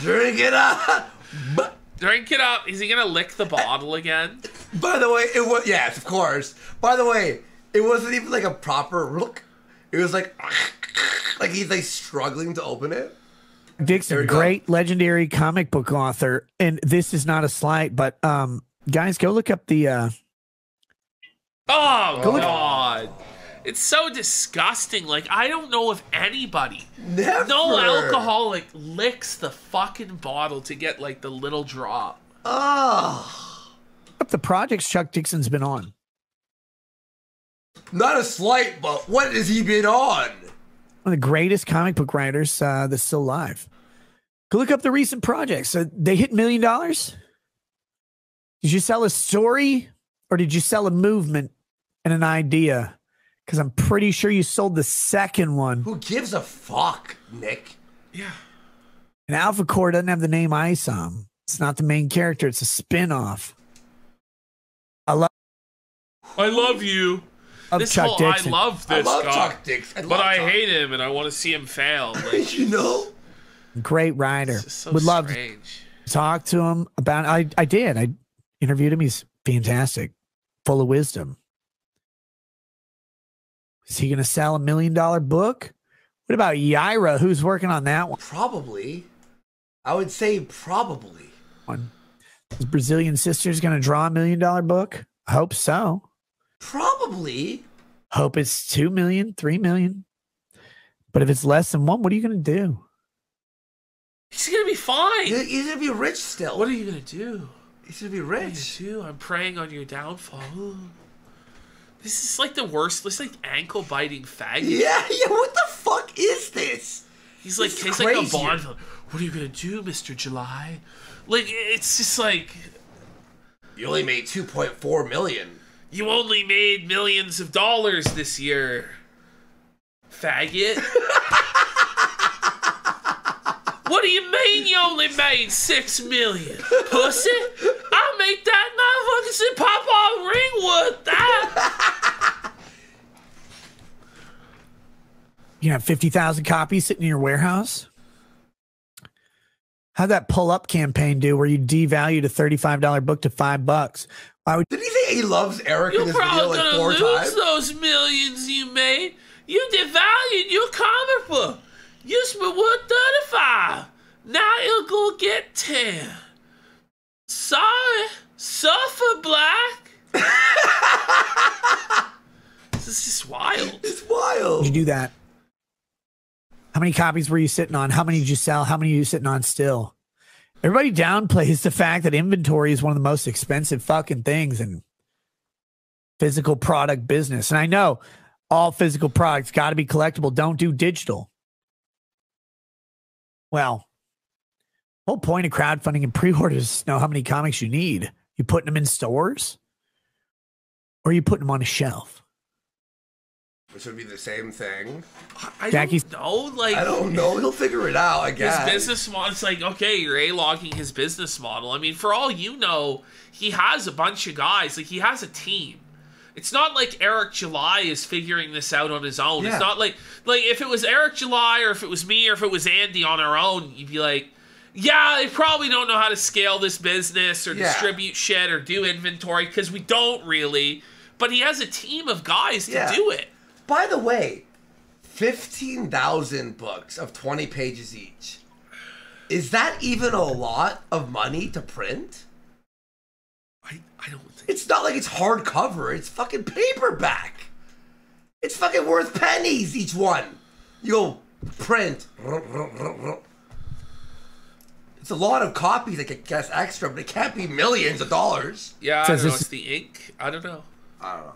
Drink it up. But Drink it up. Is he gonna lick the bottle again? by the way, it was yes, of course. By the way, it wasn't even like a proper look. It was like like he's like struggling to open it. There Dixon, we go. great legendary comic book author, and this is not a slight, but um, guys, go look up the uh, Oh Go look- god. It's so disgusting. Like I don't know if anybody, Never. no alcoholic, licks the fucking bottle to get like the little drop. Oh, up the projects Chuck Dixon's been on. not a slight, but what has he been on? One of the greatest comic book writers uh, that's still alive. Go look up the recent projects. Uh, they hit million dollars. Did you sell a story or did you sell a movement and an idea? Because I'm pretty sure you sold the second one. Who gives a fuck, Nick? Yeah. And Alpha Core doesn't have the name ISOM. It's not the main character. It's a spin-off. I love, I love you. love this Chuck whole Dixon. I love I this love guy. Chuck Dix. I but love I Chuck. hate him and I want to see him fail. Like, you know. Great writer. so Would love to talk to him about I I did. I interviewed him. He's fantastic, full of wisdom. Is he going to sell a million dollar book? What about Yaira? Who's working on that one? Probably. I would say probably. one? Is Brazilian Sisters going to draw a million dollar book? I hope so. Probably. Hope it's two million, three million. But if it's less than one, what are you going to do? He's gonna be fine. He- He's gonna be rich still. What are you gonna do? He's gonna be What are you rich. gonna do? I'm praying on your downfall. This is like the worst. This is like ankle biting faggot. Yeah, yeah. What the fuck is this? He's like This is he's like a. Bond villain. What are you gonna do, Mister July? Like it's just like You only made two point four million. you only made millions of dollars this year, faggot. what do you mean you only made six million, pussy? I make that motherfucker say Papa Ringwood that. You have 50,000 copies sitting in your warehouse? How'd that pull up campaign do where you devalued a $35 book to five bucks? Why would Did he say he loves Eric You're this video probably like gonna four lose times? those millions you made. You devalued your comic book. Used to be worth 35. Now it'll go get 10. Sorry. Suffer, Black. this is just wild. It's wild. you do that? How many copies were you sitting on? How many did you sell? How many are you sitting on still? Everybody downplays the fact that inventory is one of the most expensive fucking things in physical product business. And I know all physical products got to be collectible. Don't do digital. Well, whole point of crowdfunding and pre-orders is to know how many comics you need. You putting them in stores, or you putting them on a shelf? Which would be the same thing. I Jackie's- don't know. Like I don't know. He'll figure it out. I guess his guess. business model. It's like okay, you're a logging his business model. I mean, for all you know, he has a bunch of guys. Like he has a team. It's not like Eric July is figuring this out on his own. Yeah. It's not like like if it was Eric July or if it was me or if it was Andy on our own, you'd be like, yeah, they probably don't know how to scale this business or Yeah. distribute shit or do inventory because we don't really. But he has a team of guys to Yeah. do it. By the way, 15,000 books of 20 pages each. Is that even a lot of money to print? I, I don't think. It's not like it's hardcover, it's fucking paperback. It's fucking worth pennies each one. You go print. It's a lot of copies, I guess, extra, but it can't be millions of dollars. Yeah, I don't know. It's the ink. I don't know. I don't know.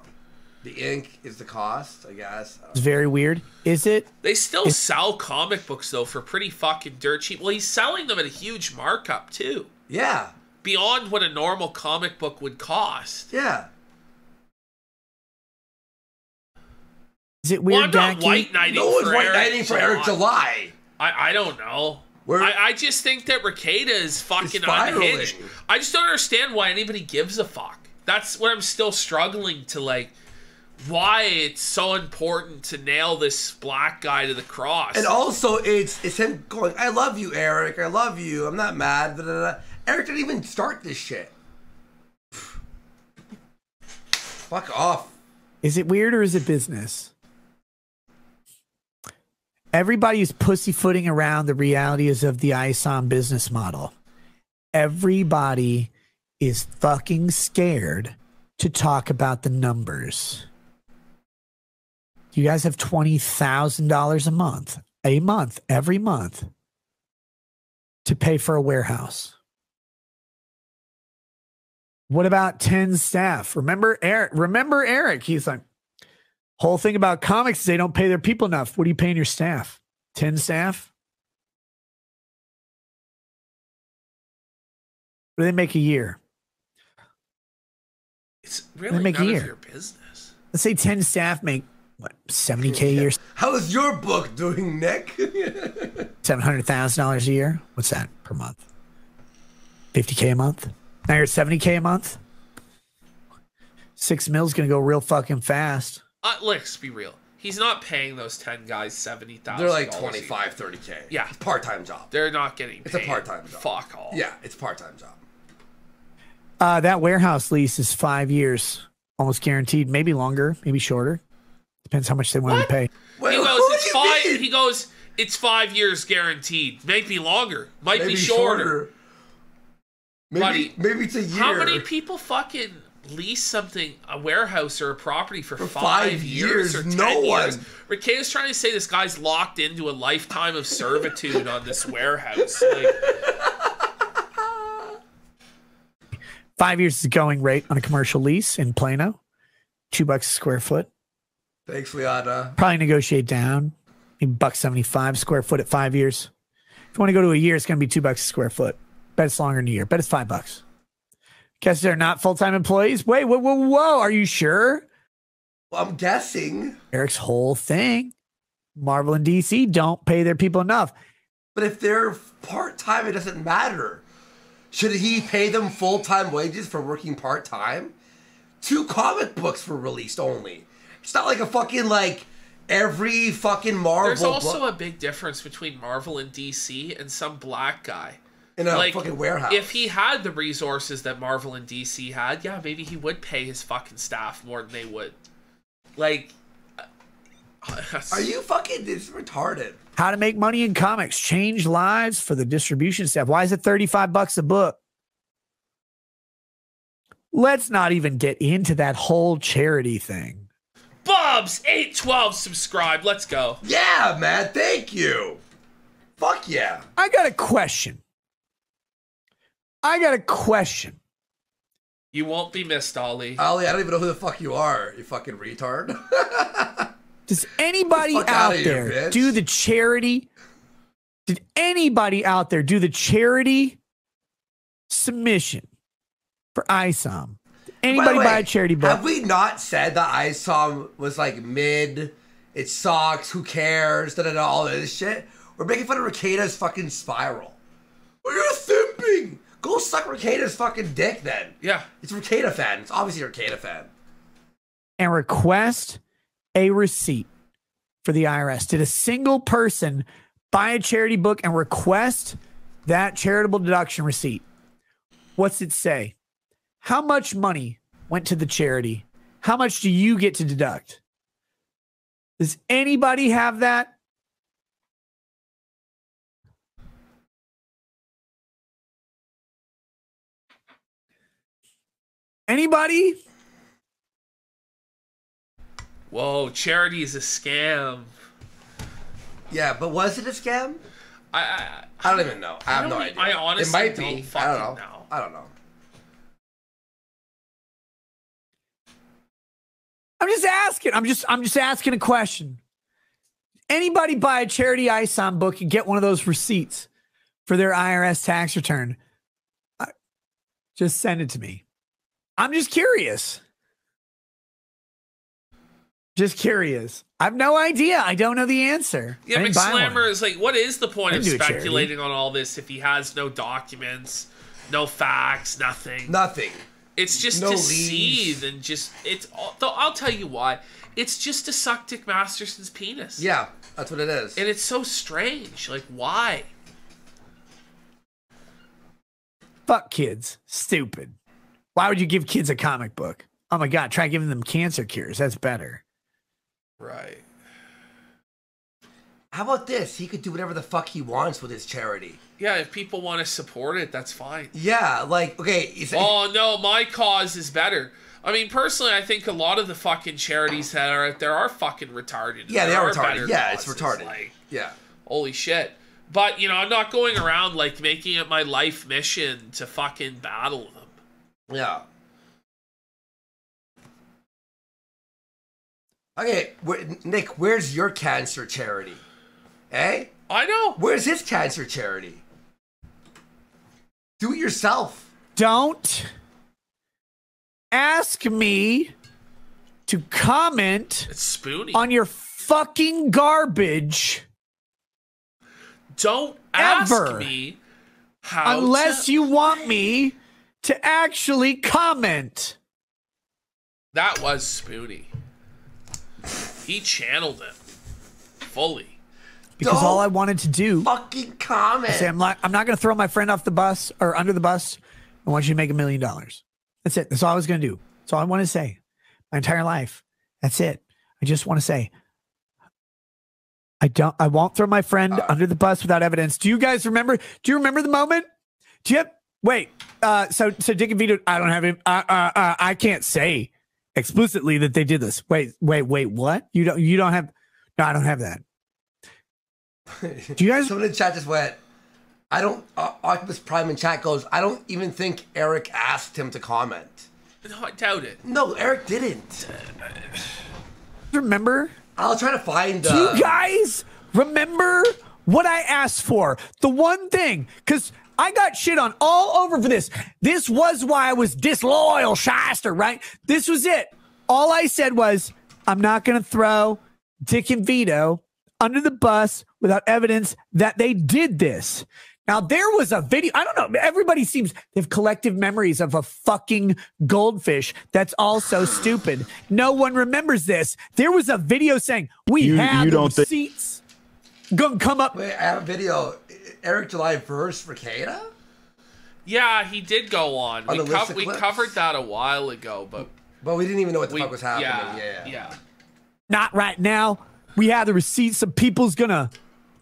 The ink is the cost, I guess. It's very weird. Is it? They still sell comic books though for pretty fucking dirt cheap. Well, he's selling them at a huge markup too, Yeah, beyond what a normal comic book would cost. yeah. Is it Well, weird, I'm not Dacky? white knighting. No one's white knighting for Eric July. I, I don't know. Where- I, I just think that Rekieta is fucking unhinged. I just don't understand why anybody gives a fuck. That's what I'm still struggling to like. Why it's so important to nail this black guy to the cross. And also, it's it's him going, "I love you, Eric. I love you. I'm not mad." Da, da, da. Eric didn't even start this shit. Fuck off. Is it weird or is it business? Everybody's pussyfooting around the realities of the ISOM business model. Everybody is fucking scared to talk about the numbers. You guys have $20,000 a month, a month, every month to pay for a warehouse. What about 10 staff? Remember Eric? Remember Eric? He's like, whole thing about comics is they don't pay their people enough. What are you paying your staff? 10 staff? What do they make a year? it's really make a year. of your business. Let's say 10 staff make what 70k a year, How's your book doing, Nick? $700,000 a year. What's that per month? 50k a month. Now you're 70k a month. Six mil's gonna go real fucking fast. Uh, let's be real. He's not paying those ten guys seventy thousand. They're like 25, 30k. Yeah. It's part-time job. They're not getting. Paid. It's a part-time job. Fuck all. Yeah, it's a part-time job. Uh, that warehouse lease is five years, almost guaranteed. Maybe longer, maybe shorter. Depends how much they want What? to pay. Wait, He goes. It's five. mean? He goes. It's five years guaranteed. Maybe longer. Might Maybe be shorter. Maybe, Buddy, maybe it's a year. How many people fucking lease something, a warehouse or a property for, For five, five years, years? or No ten years? one. Rickay's trying to say this guy's locked into a lifetime of servitude on this warehouse. Like, Five years is going rate on a commercial lease in Plano, two bucks a square foot. Thanks, Liana. Probably negotiate down, maybe buck seventy five square foot at five years. If you want to go to a year, it's going to be two bucks a square foot. Bet it's longer than a year. Bet it's five bucks. Guess they're not full time employees. Wait, whoa, whoa, whoa! Are you sure? Well, I'm guessing. Eric's whole thing. Marvel and DC don't pay their people enough. But if they're part-time, it doesn't matter. Should he pay them full-time wages for working part-time? Two comic books were released only. It's not like a fucking like every fucking Marvel there's also book a big difference between Marvel and DC and some black guy. In a like fucking warehouse. if he had the resources that Marvel and DC had, yeah, maybe he would pay his fucking staff more than they would. Like, uh, Are you fucking this retarded? How to make money in comics, change lives for the distribution staff. Why is it 35 bucks a book? Let's not even get into that whole charity thing. Bob's 812 subscribe. Let's go. Yeah, man. Thank you. Fuck yeah. I got a question. I got a question. You won't be missed, Ollie. Ollie, I don't even know who the fuck you are, you fucking retard. Does anybody fuck out outta here, there bitch. do the charity? Did anybody out there do the charity submission for ISOM? Did Anybody By the buy a charity book? Have we not said that ISOM was like mid? It sucks. Who cares? Da da da. All this shit. We're making fun of Rekieta's fucking spiral. Well, you're simping. Go suck Rekieta's fucking dick then. Yeah. It's a Rekieta fan. It's obviously a Rekieta fan. and request a receipt for the IRS. Did a single person buy a charity book and request that charitable deduction receipt? What's it say? How much money went to the charity? How much do you get to deduct? Does anybody have that? Anybody? Whoa, charity is a scam. Yeah, but was it a scam? I, I, I don't even know. I have no idea. I honestly it might don't be. I don't know. know. I don't know. I'm just asking. I'm just I'm just asking a question. Anybody buy a charity ISOM book and get one of those receipts for their IRS tax return? Just send it to me. I'm just curious. Just curious. I have no idea. I don't know the answer. Yeah, I didn't buy one. McSlammer is like, what is the point of do a charity. speculating on all this if he has no documents, no facts, nothing? Nothing. It's just No to leads. seethe and just it's. Though I'll tell you why. It's just to suck Dick Masterson's penis. Yeah, that's what it is. and it's so strange. Like, why? Fuck kids. Stupid. Why would you give kids a comic book? Oh my god, try giving them cancer cures. That's better. Right. How about this? He could do whatever the fuck he wants with his charity. Yeah, if people want to support it, that's fine. Yeah, like okay. He's, Oh no, my cause is better. I mean, personally, I think a lot of the fucking charities that are out there are fucking retarded. yeah, they There are retarded. better Yeah, it's retarded. Like, yeah. holy shit. But you know, I'm not going around like making it my life mission to fucking battle them. Yeah. Okay, where, Nick, where's your cancer charity? Eh? I know. Where's his cancer charity? Do it yourself. Don't ask me to comment It's spoony. on your fucking garbage Don't ever. ask Ever. me how unless to- you want me to actually comment. That was spoony. He channeled it fully. Because Don't all I wanted to do Fucking comment. say I'm not I'm not gonna throw my friend off the bus or under the bus. I want you to make a million dollars. That's it. That's all I was gonna do. That's all I want to say. My entire life. That's it. I just want to say I don't I won't throw my friend uh. under the bus without evidence. Do you guys remember? Do you remember the moment? Do you have, wait, uh so so Dick and Vito, I don't have him uh, uh, uh I can't say explicitly that they did this. Wait, wait, wait, what? You don't you don't have no, I don't have that. Do you guys Someone in chat just went. I don't. Uh, Octopus Prime in chat goes. I don't even think Eric asked him to comment. No, I doubt it. No, Eric didn't. remember? I'll try to find. Do Uh, you guys remember what I asked for? The one thing, because I got shit on all over for this. This was why I was disloyal, shyster, right? This was it. All I said was, I'm not going to throw Dick and Vito under the bus without evidence that they did this. Now, there was a video. I don't know. Everybody seems they have collective memories of a fucking goldfish that's all so stupid. No one remembers this. There was a video saying, We You- have you don't thi- receipts. Gonna come up. wait, I have a video. Eric July first for Kada. Yeah, he did go on. On we the list cov- of we covered that a while ago, but But we didn't even know what the we fuck was happening. yeah, Yeah, yeah. Not right now. We have the receipts. Some people's gonna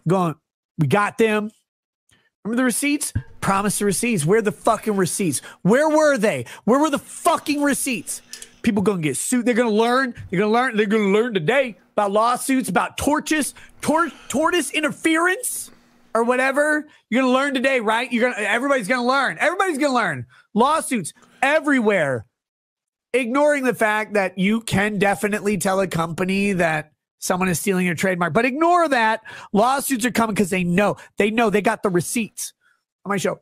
going. We got them. Remember the receipts? Promise the receipts. Where the fucking receipts? Where were they? Where were the fucking receipts? People gonna get sued. They're gonna learn. They're gonna learn. They're gonna learn today about lawsuits, about tortious, tor- tortious interference, or whatever. You're gonna learn today, right? You're gonna. Everybody's gonna learn. Everybody's gonna learn. Lawsuits everywhere. Ignoring the fact that you can definitely tell a company that someone is stealing your trademark, but ignore that. Lawsuits are coming because they know. They know. They got the receipts on my show.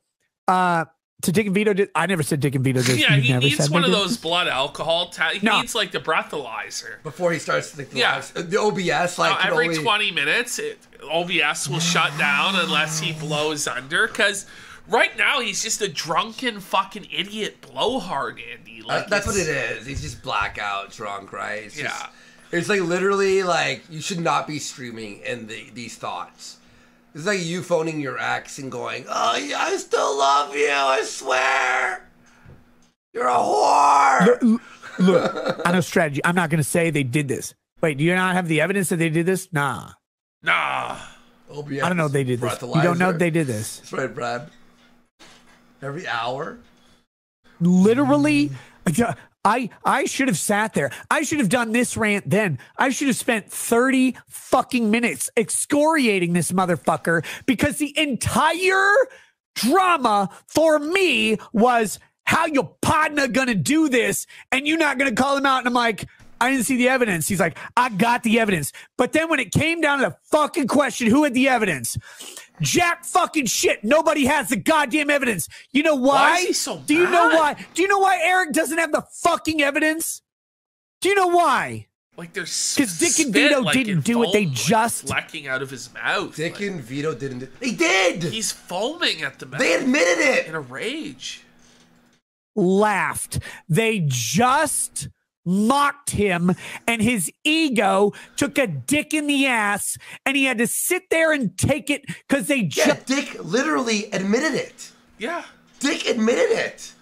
Uh, to Dick and Vito did. I never said Dick and Vito did. Yeah, You he never needs said one of those blood alcohol. Ta- he No. needs like the breathalyzer. Before he starts the, Yeah. lives- the OBS, like Now, every only- 20 minutes, it, OBS will shut down unless he blows under. Because right now, he's just a drunken fucking idiot blowhard, Andy. Uh, that's what it's- He's just blackout drunk, right? It's just, Yeah. It's like literally like you should not be streaming in the these thoughts. It's like you phoning your ex and going, "Oh, yeah, I still love you. I swear, you're a whore." Look, I know strategy. I'm not going to say they did this. Wait, do you not have the evidence that they did this? Nah. Nah. OBS I don't know if they did this. You don't know if they did this. That's right, Brad. Every hour. Literally, mm. I I should have sat there. I should have done this rant then. I should have spent 30 fucking minutes excoriating this motherfucker because the entire drama for me was how your partner gonna do this and you're not gonna call him out. And I'm like, I didn't see the evidence. He's like, I got the evidence. But then when it came down to the fucking question, who had the evidence? Jack fucking shit. Nobody has the goddamn evidence. You know why? Why is he so Do you know why? Do you know why Eric doesn't have the fucking evidence? Do you know why? Like there's 'Cause Dick and Vito like, didn't in do it, they foam, like, just- flecking out of his mouth. Dick Like, and Vito didn't. do- They did. he's foaming at the mouth. They admitted it. in a rage. Laughed. They just mocked him and his ego took a dick in the ass and he had to sit there and take it because they Yeah, just Dick literally admitted it. Yeah. Dick admitted it.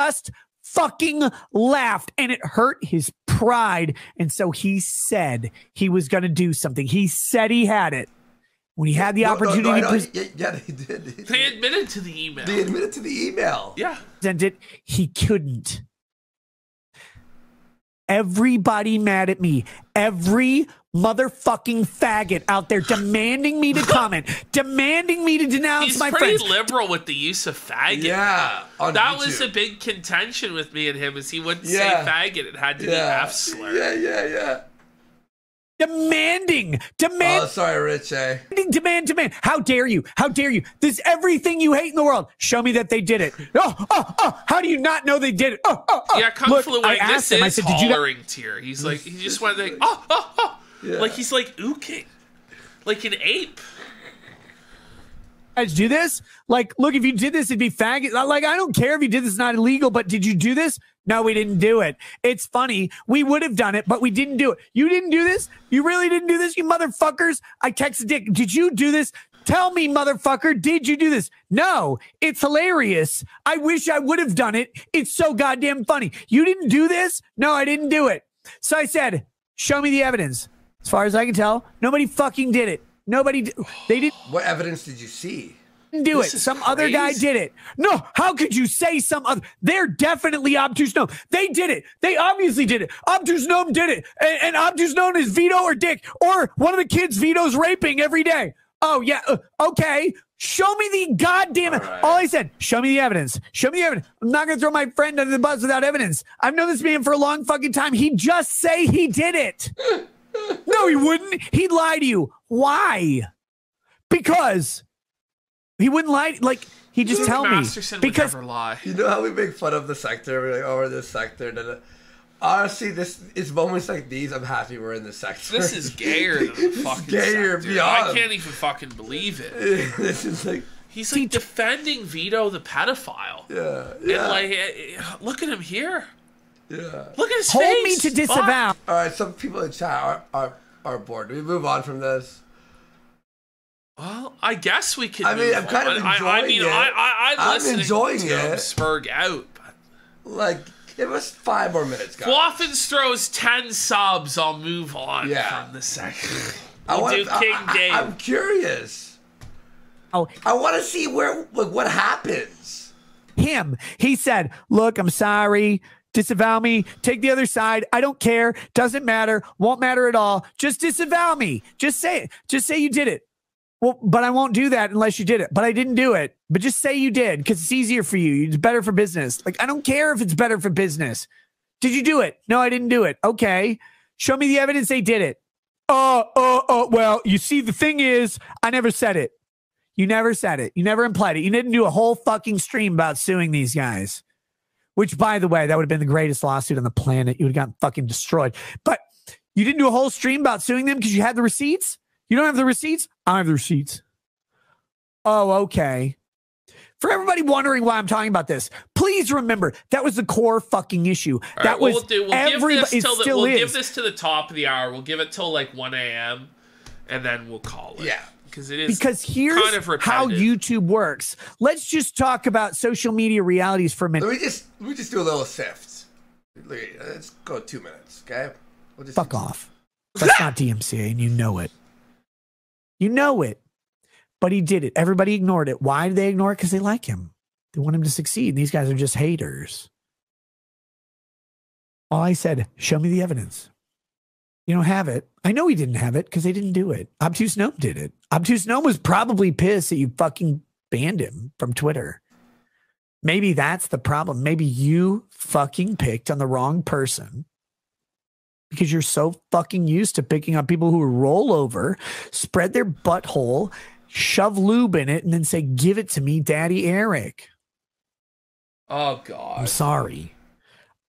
just fucking laughed and it hurt his pride. And so he said he was going to do something. He said he had it. When he had the No, no, opportunity no, I to pres- yeah, yeah, they did. They admitted to the email. They admitted to the email. yeah. present it, he couldn't. Everybody mad at me. Every motherfucking faggot out there demanding me to comment, demanding me to denounce He's my pretty friends. liberal with the use of faggot. Yeah, uh, on That was a big contention with me and him is he wouldn't Yeah. say faggot. It had to be Yeah. F slur. Yeah, yeah, yeah. Demanding, demand, Oh, sorry, Rich. Eh? demand, demand. How dare you? How dare you? There's everything you hate in the world. Show me that they did it. Oh, oh, oh. How do you not know they did it? Oh, oh, oh. Yeah, Kung Look, Fu I Wang, asked this him, I said, did you not- hollering tear. He's like, he just went like, oh, oh, oh. Yeah. Like he's like ooking. Like an ape. Guys do this? Like, look, if you did this, it'd be faggot. Like, I don't care if you did this, it's not illegal, but did you do this? No, we didn't do it. It's funny. We would have done it, but we didn't do it. You didn't do this? You really didn't do this, you motherfuckers? I texted Dick, did you do this? Tell me, motherfucker, did you do this? No, it's hilarious. I wish I would have done it. It's so goddamn funny. You didn't do this? No, I didn't do it. So I said, show me the evidence. As far as I can tell, nobody fucking did it. Nobody, d- they didn't What evidence did you see? didn't do This it. is Some other guy did it. No, how could you say some other? They're definitely obtuse gnome. They did it. They obviously did it. Obtuse gnome did it. And, and obtuse gnome is Vito or Dick or one of the kids Vito's raping every day. Oh yeah, uh, okay. Show me the goddamn. All, right. All I said, show me the evidence. Show me the evidence. I'm not gonna throw my friend under the bus without evidence. I've known this man for a long fucking time. He just say he did it. no, he wouldn't. He'd lie to you. Why? Because he wouldn't lie. Like he just Dick tell me because would never lie. You know how we make fun of the sector? We're like, oh, we're this sector. Da, da. Honestly, this it's moments like these. I'm happy we're in the sector. This is gayer than the This is fucking gayer sector. beyond. I can't even fucking believe it. this is like, He's like defending Vito the pedophile. yeah, And yeah, like, eh, eh, look at him here. Yeah. Look at his hold face. me to Fuck. disavow. All right, some people in chat are are, are bored. Do we move on from this? Well, I guess we can. I mean, move I'm kind of on. I, I enjoying mean, it. I, I, I'm, I'm enjoying to it. spurg out. But Like, give us five more minutes, guys. Waffens throws ten subs. I'll move on Yeah. from the second. I We'll do King I, Dave. I, am curious. Oh, I want to see where like what happens. him. He said, "Look, I'm sorry. Disavow me, take the other side. I don't care. Doesn't matter. Won't matter at all. Just disavow me. Just say it. Just say you did it. Well, but I won't do that unless you did it. But I didn't do it. But just say you did because it's easier for you. It's better for business. Like, I don't care if it's better for business. Did you do it? No, I didn't do it. Okay. Show me the evidence they did it. Oh, oh, oh. Well, you see, the thing is, I never said it. You never said it. You never implied it. You didn't do a whole fucking stream about suing these guys. Which, by the way, that would have been the greatest lawsuit on the planet. You would have gotten fucking destroyed. But you didn't do a whole stream about suing them because you had the receipts. You don't have the receipts. I have the receipts. Oh, okay. For everybody wondering why I'm talking about this, please remember that was the core fucking issue. All right, that what was we'll do. We'll give this till the, we'll give this to the top of the hour. We'll give it till like 1 a.m. and then we'll call it. Yeah. Because it is because here's kind of how. YouTube works. Let's just talk about social media realities for a minute. Let me just let me just do a little sift. Let's go two minutes, okay? We'll just Fuck off. That's not DMCA, and you know it. You know it. But he did it. Everybody ignored it. Why did they ignore it? Because they like him. They want him to succeed. These guys are just haters. All I said, show me the evidence. You don't have it. I know he didn't have it because they didn't do it. Obtuse Gnome did it. Obtuse Gnome was probably pissed that you fucking banned him from Twitter. Maybe that's the problem. Maybe you fucking picked on the wrong person because you're so fucking used to picking on people who roll over, spread their butthole, shove lube in it, and then say, Give it to me, Daddy Eric. Oh God. I'm sorry.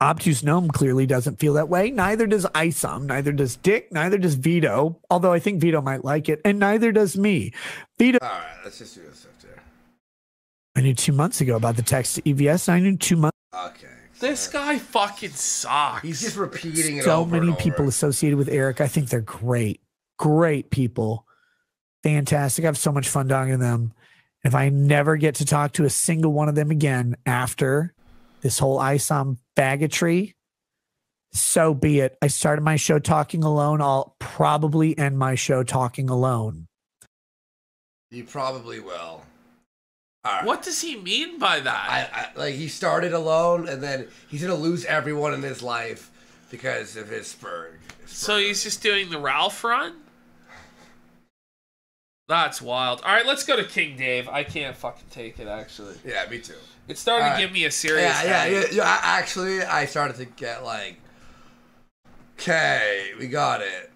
Obtuse Gnome clearly doesn't feel that way. Neither does Isom. Neither does Dick. Neither does Vito. Although I think Vito might like it. And neither does me. Vito, All right, let's just do this sift here. I knew two months ago about the text to EVS. And I knew two months. Okay. This guy fucking sucks. He's just repeating it. So over many and over. people associated with Eric. I think they're great. Great people. Fantastic. I have so much fun talking to them. If I never get to talk to a single one of them again after this whole ISOM faggotry, so be it. I started my show talking alone. I'll probably end my show talking alone. You probably will. All right. What does he mean by that? I, I like he started alone, and then he's gonna lose everyone in his life because of his Spurg. so he's just doing the Ralph run? That's wild. All right, let's go to King Dave. I can't fucking take it. Actually, Yeah, me too. It started All to give me a serious. Yeah, yeah, yeah, yeah. Actually, I started to get like, okay, we got it.